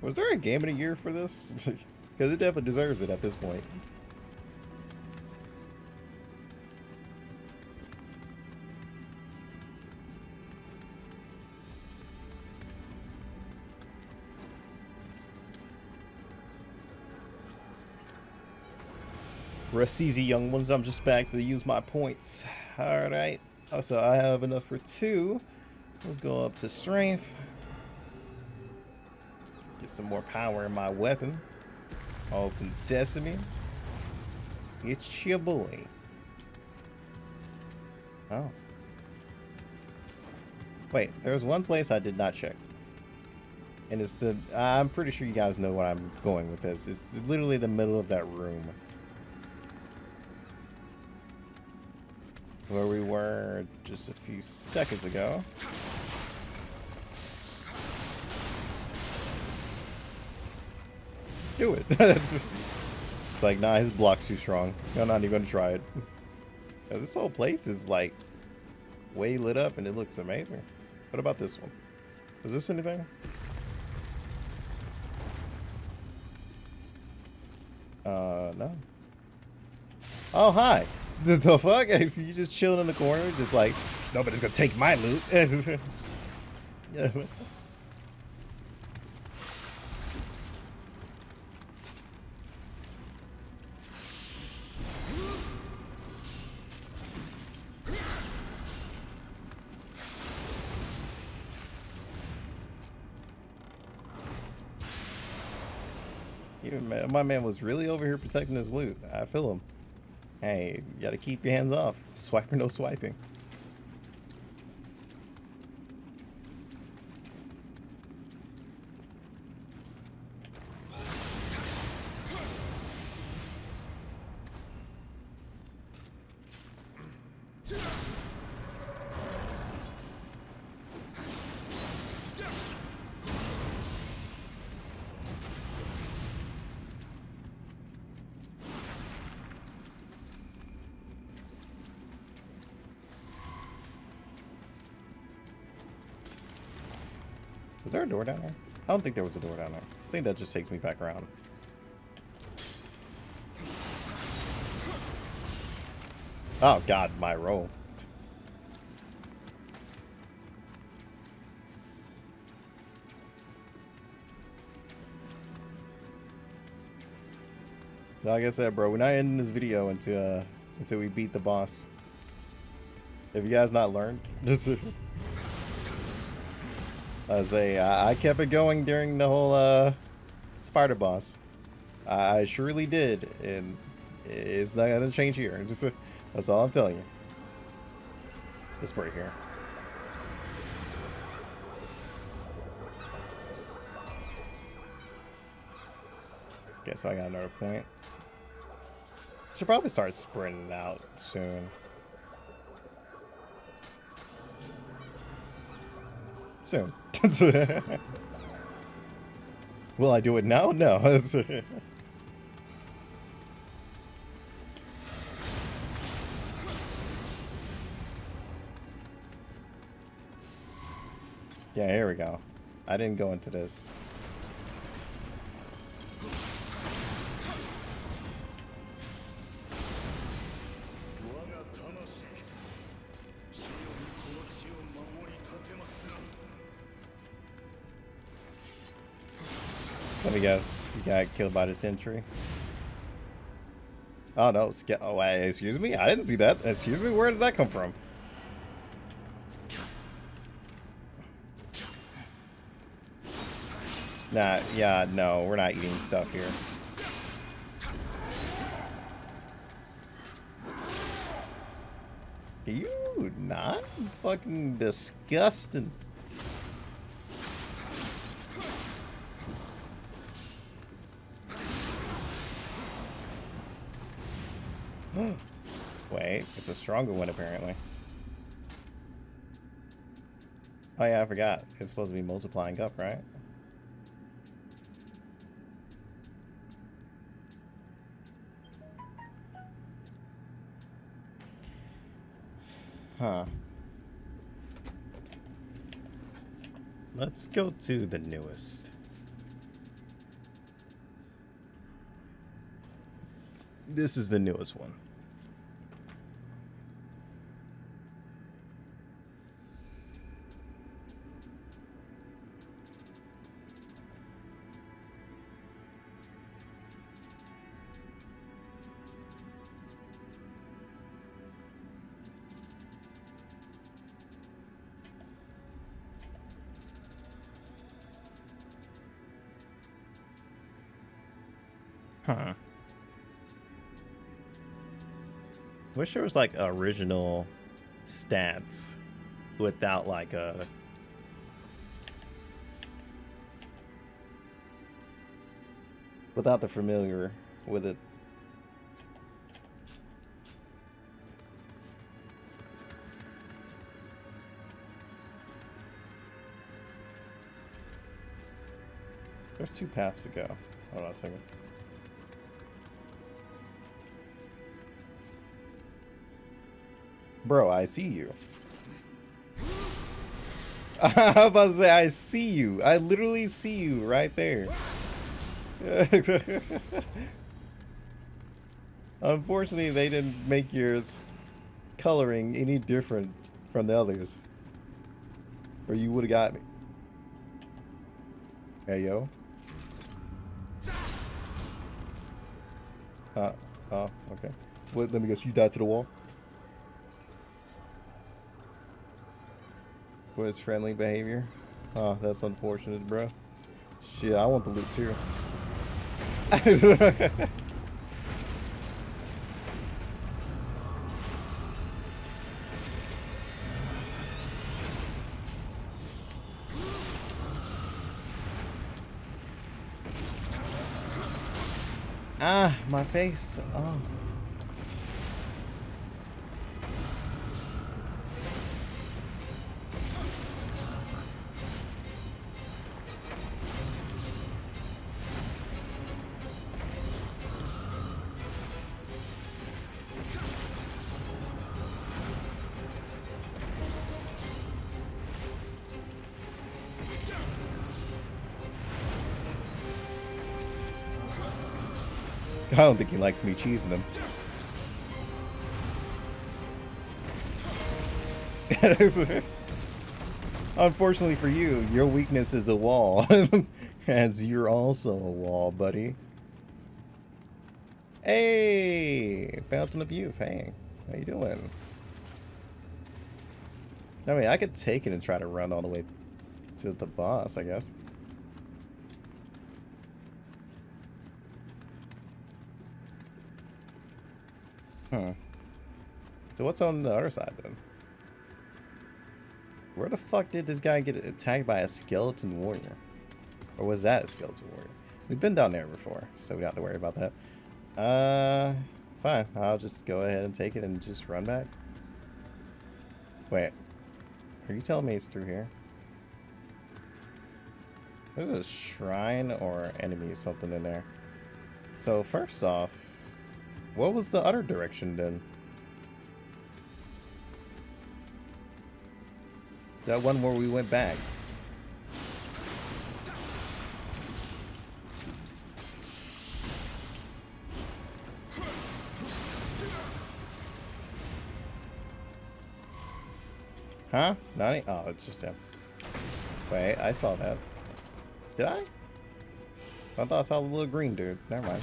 S1: Was there a game of the year for this? Because it definitely deserves it at this point. Rest easy, young ones. I'm just back to use my points. Alright. Oh, so I have enough for two. Let's go up to strength. Get some more power in my weapon. Open sesame. It's your boy. Oh. Wait, there's one place I did not check. And it's the... I'm pretty sure you guys know what I'm going with this. It's literally the middle of that room. Where we were just a few seconds ago. Do it. it's like, nah, his block's too strong. I'm not even gonna try it. This whole place is like way lit up and it looks amazing. What about this one? Is this anything? Uh, no. Oh, hi. The, fuck? You just chilling in the corner, just like, nobody's gonna take my loot. yeah. My man was really over here protecting his loot. I feel him. Hey, you gotta keep your hands off. Swipe or no swiping. There a door down there? I don't think there was a door down there. I think that just takes me back around. Oh god, my roll. Like I said, bro, we're not ending this video until uh, until we beat the boss. Have you guys not learned? Just I say I, kept it going during the whole uh, spider boss. I, I surely did, and it's not gonna change here. Just that's all I'm telling you. This right here. Okay, so I got another point. Should probably start sprinting out soon. Soon. Will I do it now? No. yeah, here we go. I didn't go into this. Got killed by the sentry. Oh no, Sk oh excuse me? I didn't see that. Excuse me, where did that come from? Nah, yeah, no, we're not eating stuff here. You not fucking disgusting. stronger one, apparently. Oh yeah, I forgot. It's supposed to be multiplying up, right? Huh.
S3: Let's go to the newest.
S1: This is the newest one. Wish there was like original stats without like a without the familiar with it. There's two paths to go. Hold on a second. Bro, I see you. I'm about to say, I see you. I literally see you right there. Unfortunately, they didn't make yours coloring any different from the others. Or you would have got me. Hey, yo. Uh, oh, okay. Wait, let me guess, you died to the wall? Was friendly behavior? Oh, that's unfortunate, bro. Shit, I want the loot too. ah, my face. Oh. Don't think he likes me cheesing him. Unfortunately for you, your weakness is a wall. as you're also a wall, buddy. Hey! Fountain of Youth, hey. How you doing? I mean, I could take it and try to run all the way to the boss, I guess. Huh. So what's on the other side then? Where the fuck did this guy get attacked by a skeleton warrior? Or was that a skeleton warrior? We've been down there before, so we don't have to worry about that. Uh, fine. I'll just go ahead and take it and just run back. Wait. Are you telling me it's through here? There's a shrine or enemy or something in there. So first off, what was the other direction then? That one where we went back. Huh? Nani? Oh, it's just him. Wait, I saw that. Did I? I thought I saw the little green dude. Never mind.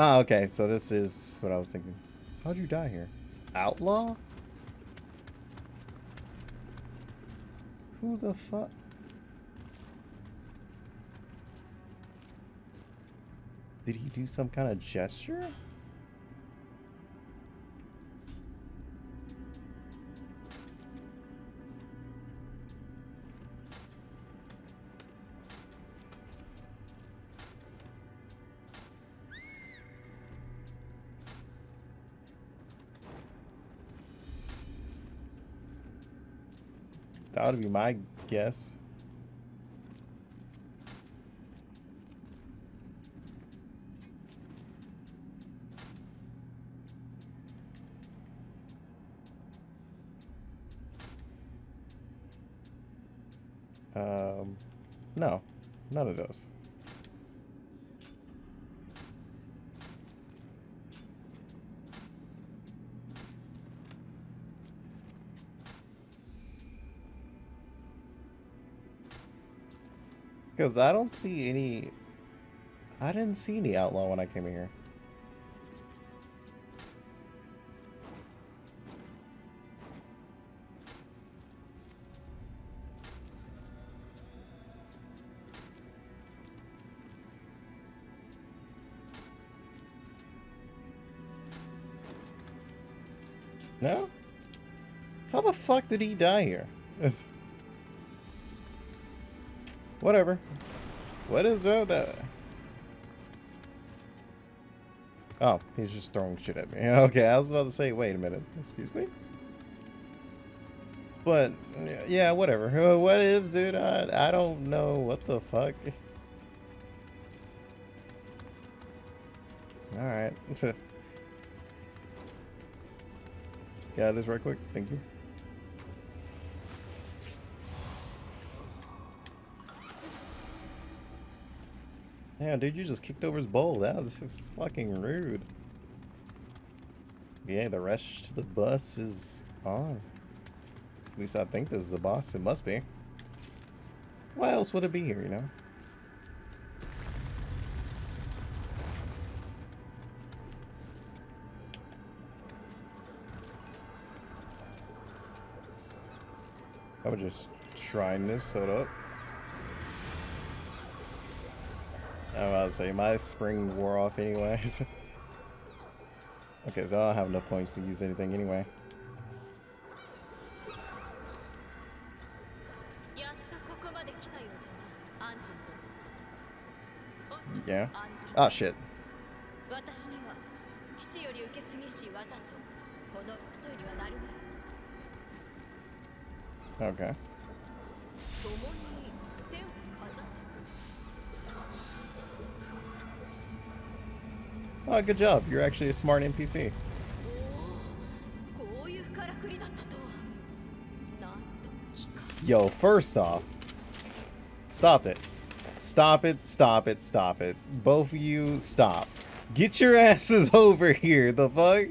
S1: Ah, okay. So this is what I was thinking. How'd you die here? Outlaw? Who the fuck? Did he do some kind of gesture? That would be my guess. Um, no, none of those. Because I don't see any... I didn't see any outlaw when I came here. No? How the fuck did he die here? Whatever. What is that? Oh, he's just throwing shit at me. Okay, I was about to say, wait a minute. Excuse me? But, yeah, whatever. What if, dude? I, I don't know. What the fuck? Alright. Yeah, this right quick. Thank you. Yeah, dude, you just kicked over his bowl. That just fucking rude. Yeah, the rush to the bus is on. At least I think this is the boss. It must be. Why else would it be here, you know? I would just shrine this. Hold up. I was about to say, my spring wore off anyways. okay, so I don't have enough points to use anything anyway. Yeah. Oh, shit. Okay. Oh, good job. You're actually a smart NPC. Yo, first off, stop it. Stop it, stop it, stop it. Both of you, stop. Get your asses over here, the fuck?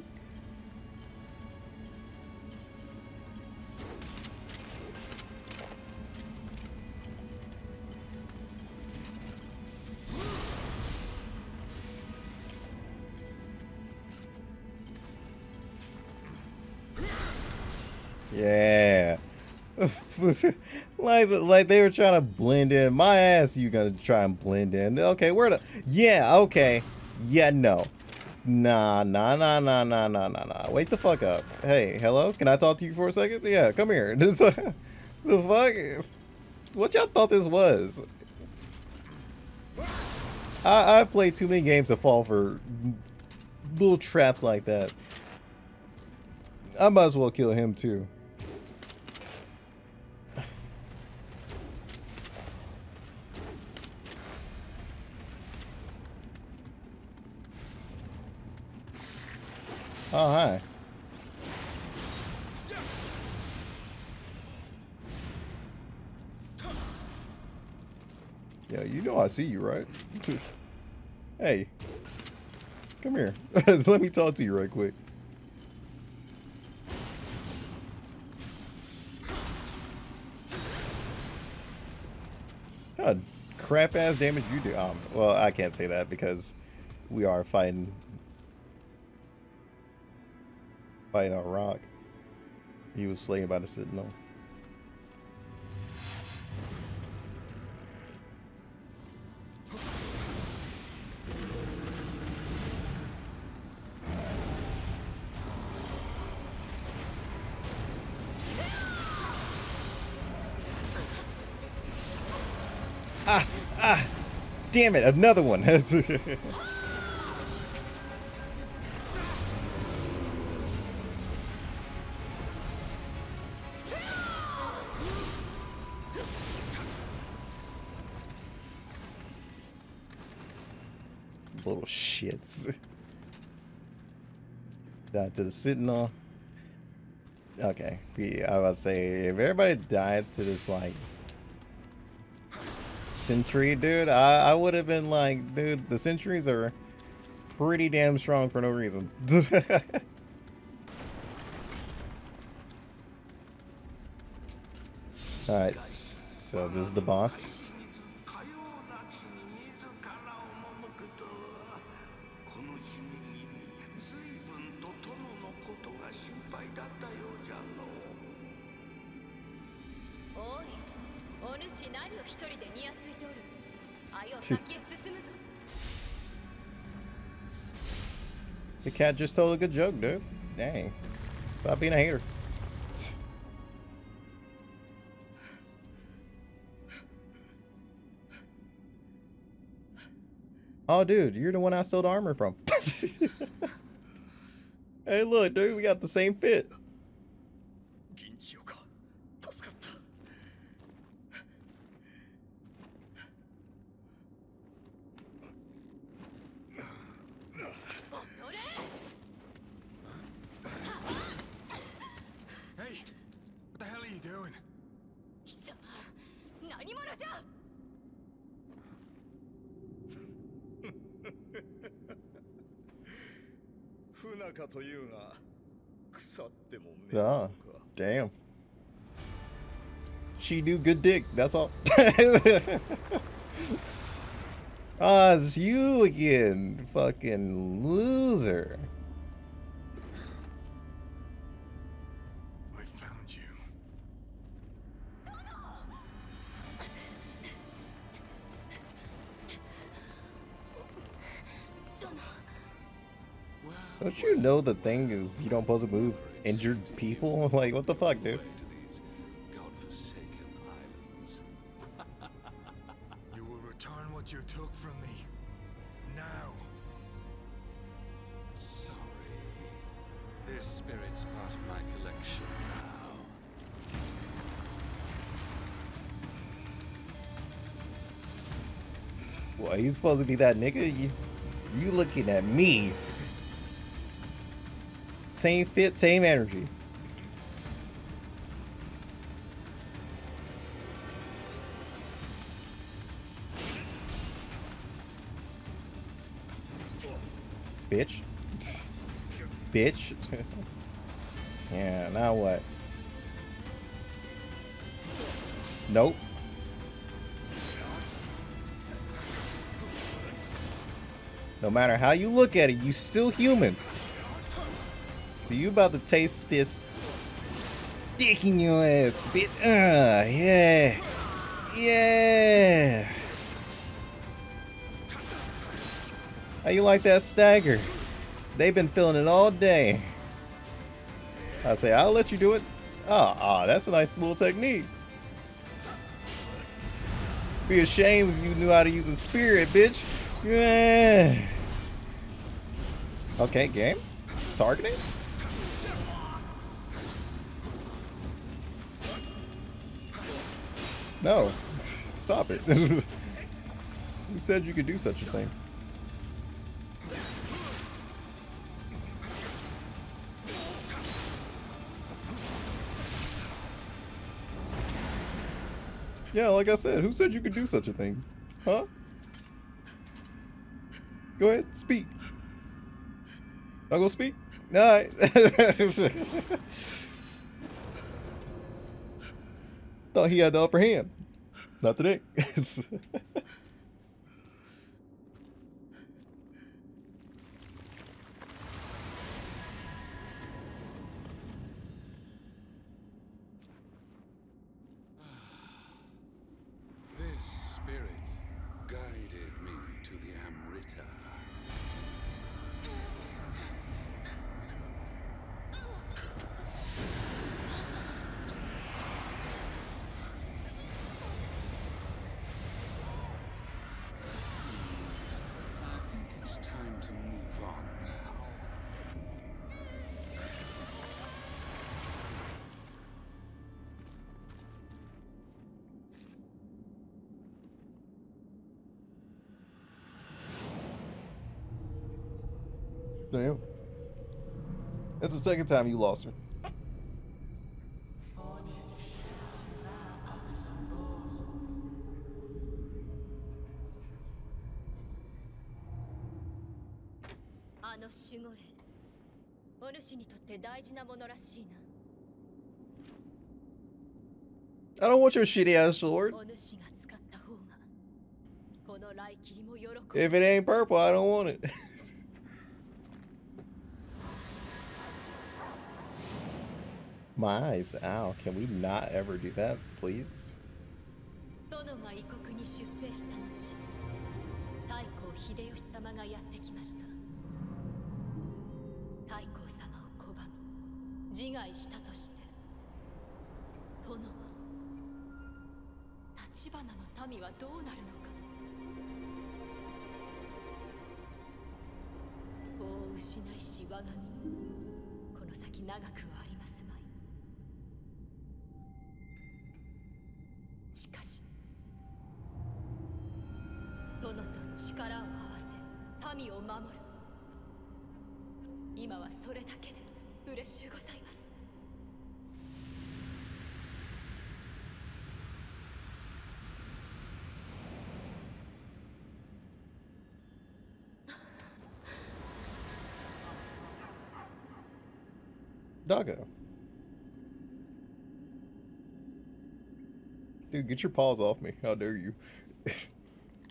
S1: Like like they were trying to blend in. My ass, you gonna try and blend in. Okay, where the Yeah, okay. Yeah, no. Nah, nah, nah, nah, nah, nah, nah, nah. Wait the fuck up. Hey, hello? Can I talk to you for a second? Yeah, come here. The fuck? What y'all thought this was? I, I played too many games to fall for little traps like that. I might as well kill him too. Oh, hi. Yeah, you know I see you, right? hey. Come here. Let me talk to you right quick. God, crap ass damage you do. Um, well, I can't say that because we are fighting fighting a rock. He was slain by the Sentinel. Ah, ah, damn it, another one. to the Sentinel. Okay, yeah, I would say, if everybody died to this, like, Sentry, dude, I, I would have been like, dude, the Sentries are pretty damn strong for no reason. Alright, so this is the boss. Cat just told a good joke, dude. Dang. Stop being a hater. Oh, dude, you're the one I the armor from. hey, look, dude, we got the same fit.
S4: Oh,
S1: damn. She do good dick, that's all. Ah, it's you again, fucking loser. Don't you know the thing is you don't supposed to move injured people? Like, what the fuck, dude?
S4: to these godforsaken islands you will return what you took from me now
S5: Sorry. This spirit's part of my collection now.
S1: What, he's supposed to be that nigga? You, you looking at me. Same fit, same energy. Bitch. Bitch. yeah, now what? Nope. No matter how you look at it, you still human. So you about to taste this dick in your ass, bitch. Uh, yeah. Yeah. How you like that stagger? They've been feeling it all day. I say, I'll let you do it. Oh, oh, that's a nice little technique. Be ashamed if you knew how to use a spirit, bitch. Yeah. Okay, game. Targeting? No. Stop it. Who said you could do such a thing? Yeah, like I said, who said you could do such a thing? Huh? Go ahead, speak. I'll go speak? Alright. Thought he had the upper hand. Not today.
S5: time to move on now.
S1: Damn. That's the second time you lost her.「
S2: ものらしいな
S1: I don't want your shitty ass sword.
S2: お主が使った方がこの来切りも喜ぶ
S1: If it ain't purple, I don't want it. My eyes. Ow. Can we not ever do that, please?
S2: 殿が異国に出兵した後太閤秀吉様がやってきました 自害したとして殿は立花の民はどうなるのか。法を失いし我が身この先長くはありますまい。しかし殿と力を合わせ民を守る。今はそれだけで嬉しゅうございます。
S1: Doggo. Dude, get your paws off me. How dare you?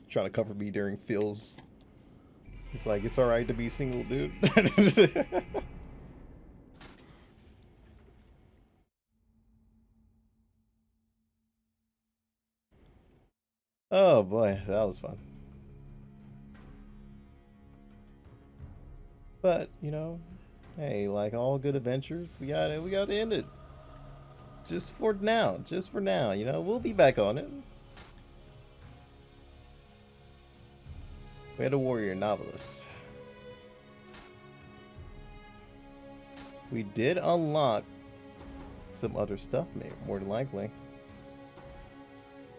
S1: Trying to cover me during Phil's. It's like, it's alright to be single, dude. oh boy, that was fun. But, you know, Hey, like all good adventures, we got to we got to end it. Just for now, just for now, you know, we'll be back on it. We had a warrior novelist. We did unlock some other stuff, maybe more than likely.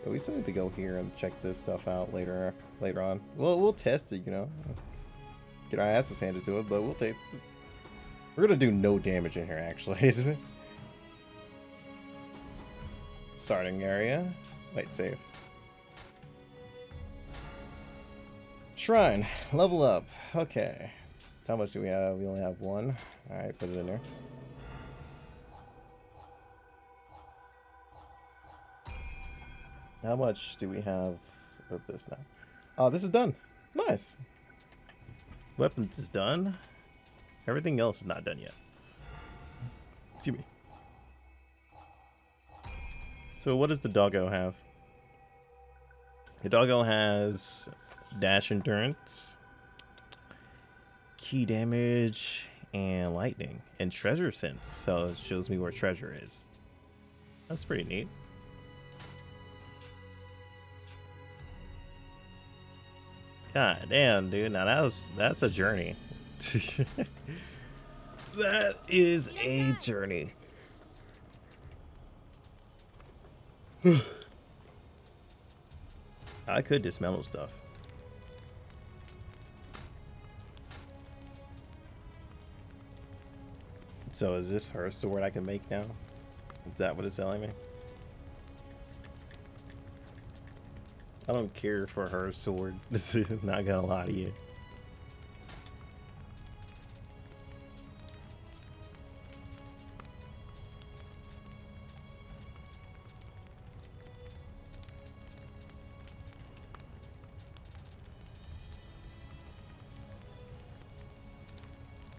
S1: But we still need to go here and check this stuff out later later on. Well, we'll test it, you know. Get our asses handed to it, but we'll taste it. We're gonna do no damage in here, actually, isn't it? Starting area. Wait, save. Shrine. Level up. Okay. How much do we have? We only have one. Alright, put it in there. How much do we have of this now? Oh, this is done. Nice. Weapons is done. Everything else is not done yet. Excuse me. So what does the doggo have? The doggo has dash endurance, Ki damage, and lightning, and treasure sense. So it shows me where treasure is. That's pretty neat. God damn, dude. Now that was that's a journey. that is a journey. I could dismantle stuff. So is this her sword I can make now? Is that what it's telling me? I don't care for her sword. Not gonna lie to you.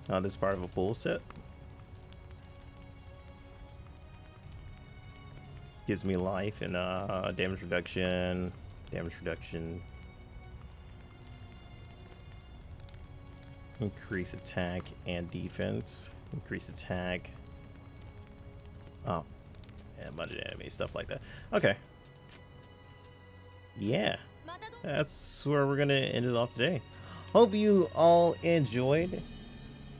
S1: This is part of a bull set. Gives me life and uh, damage reduction, damage reduction. Increase attack and defense. Increase attack. Oh. And of enemy, stuff like that. Okay. Yeah. That's where we're going to end it off today. Hope you all enjoyed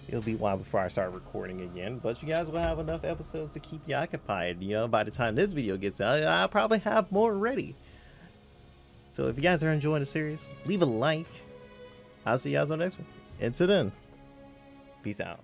S1: it'll be a while before I start recording again, but you guys will have enough episodes to keep you occupied. You know, by the time this video gets out, I'll probably have more ready. So if you guys are enjoying the series, leave a like. I'll see you guys on the next one. Until then, peace out.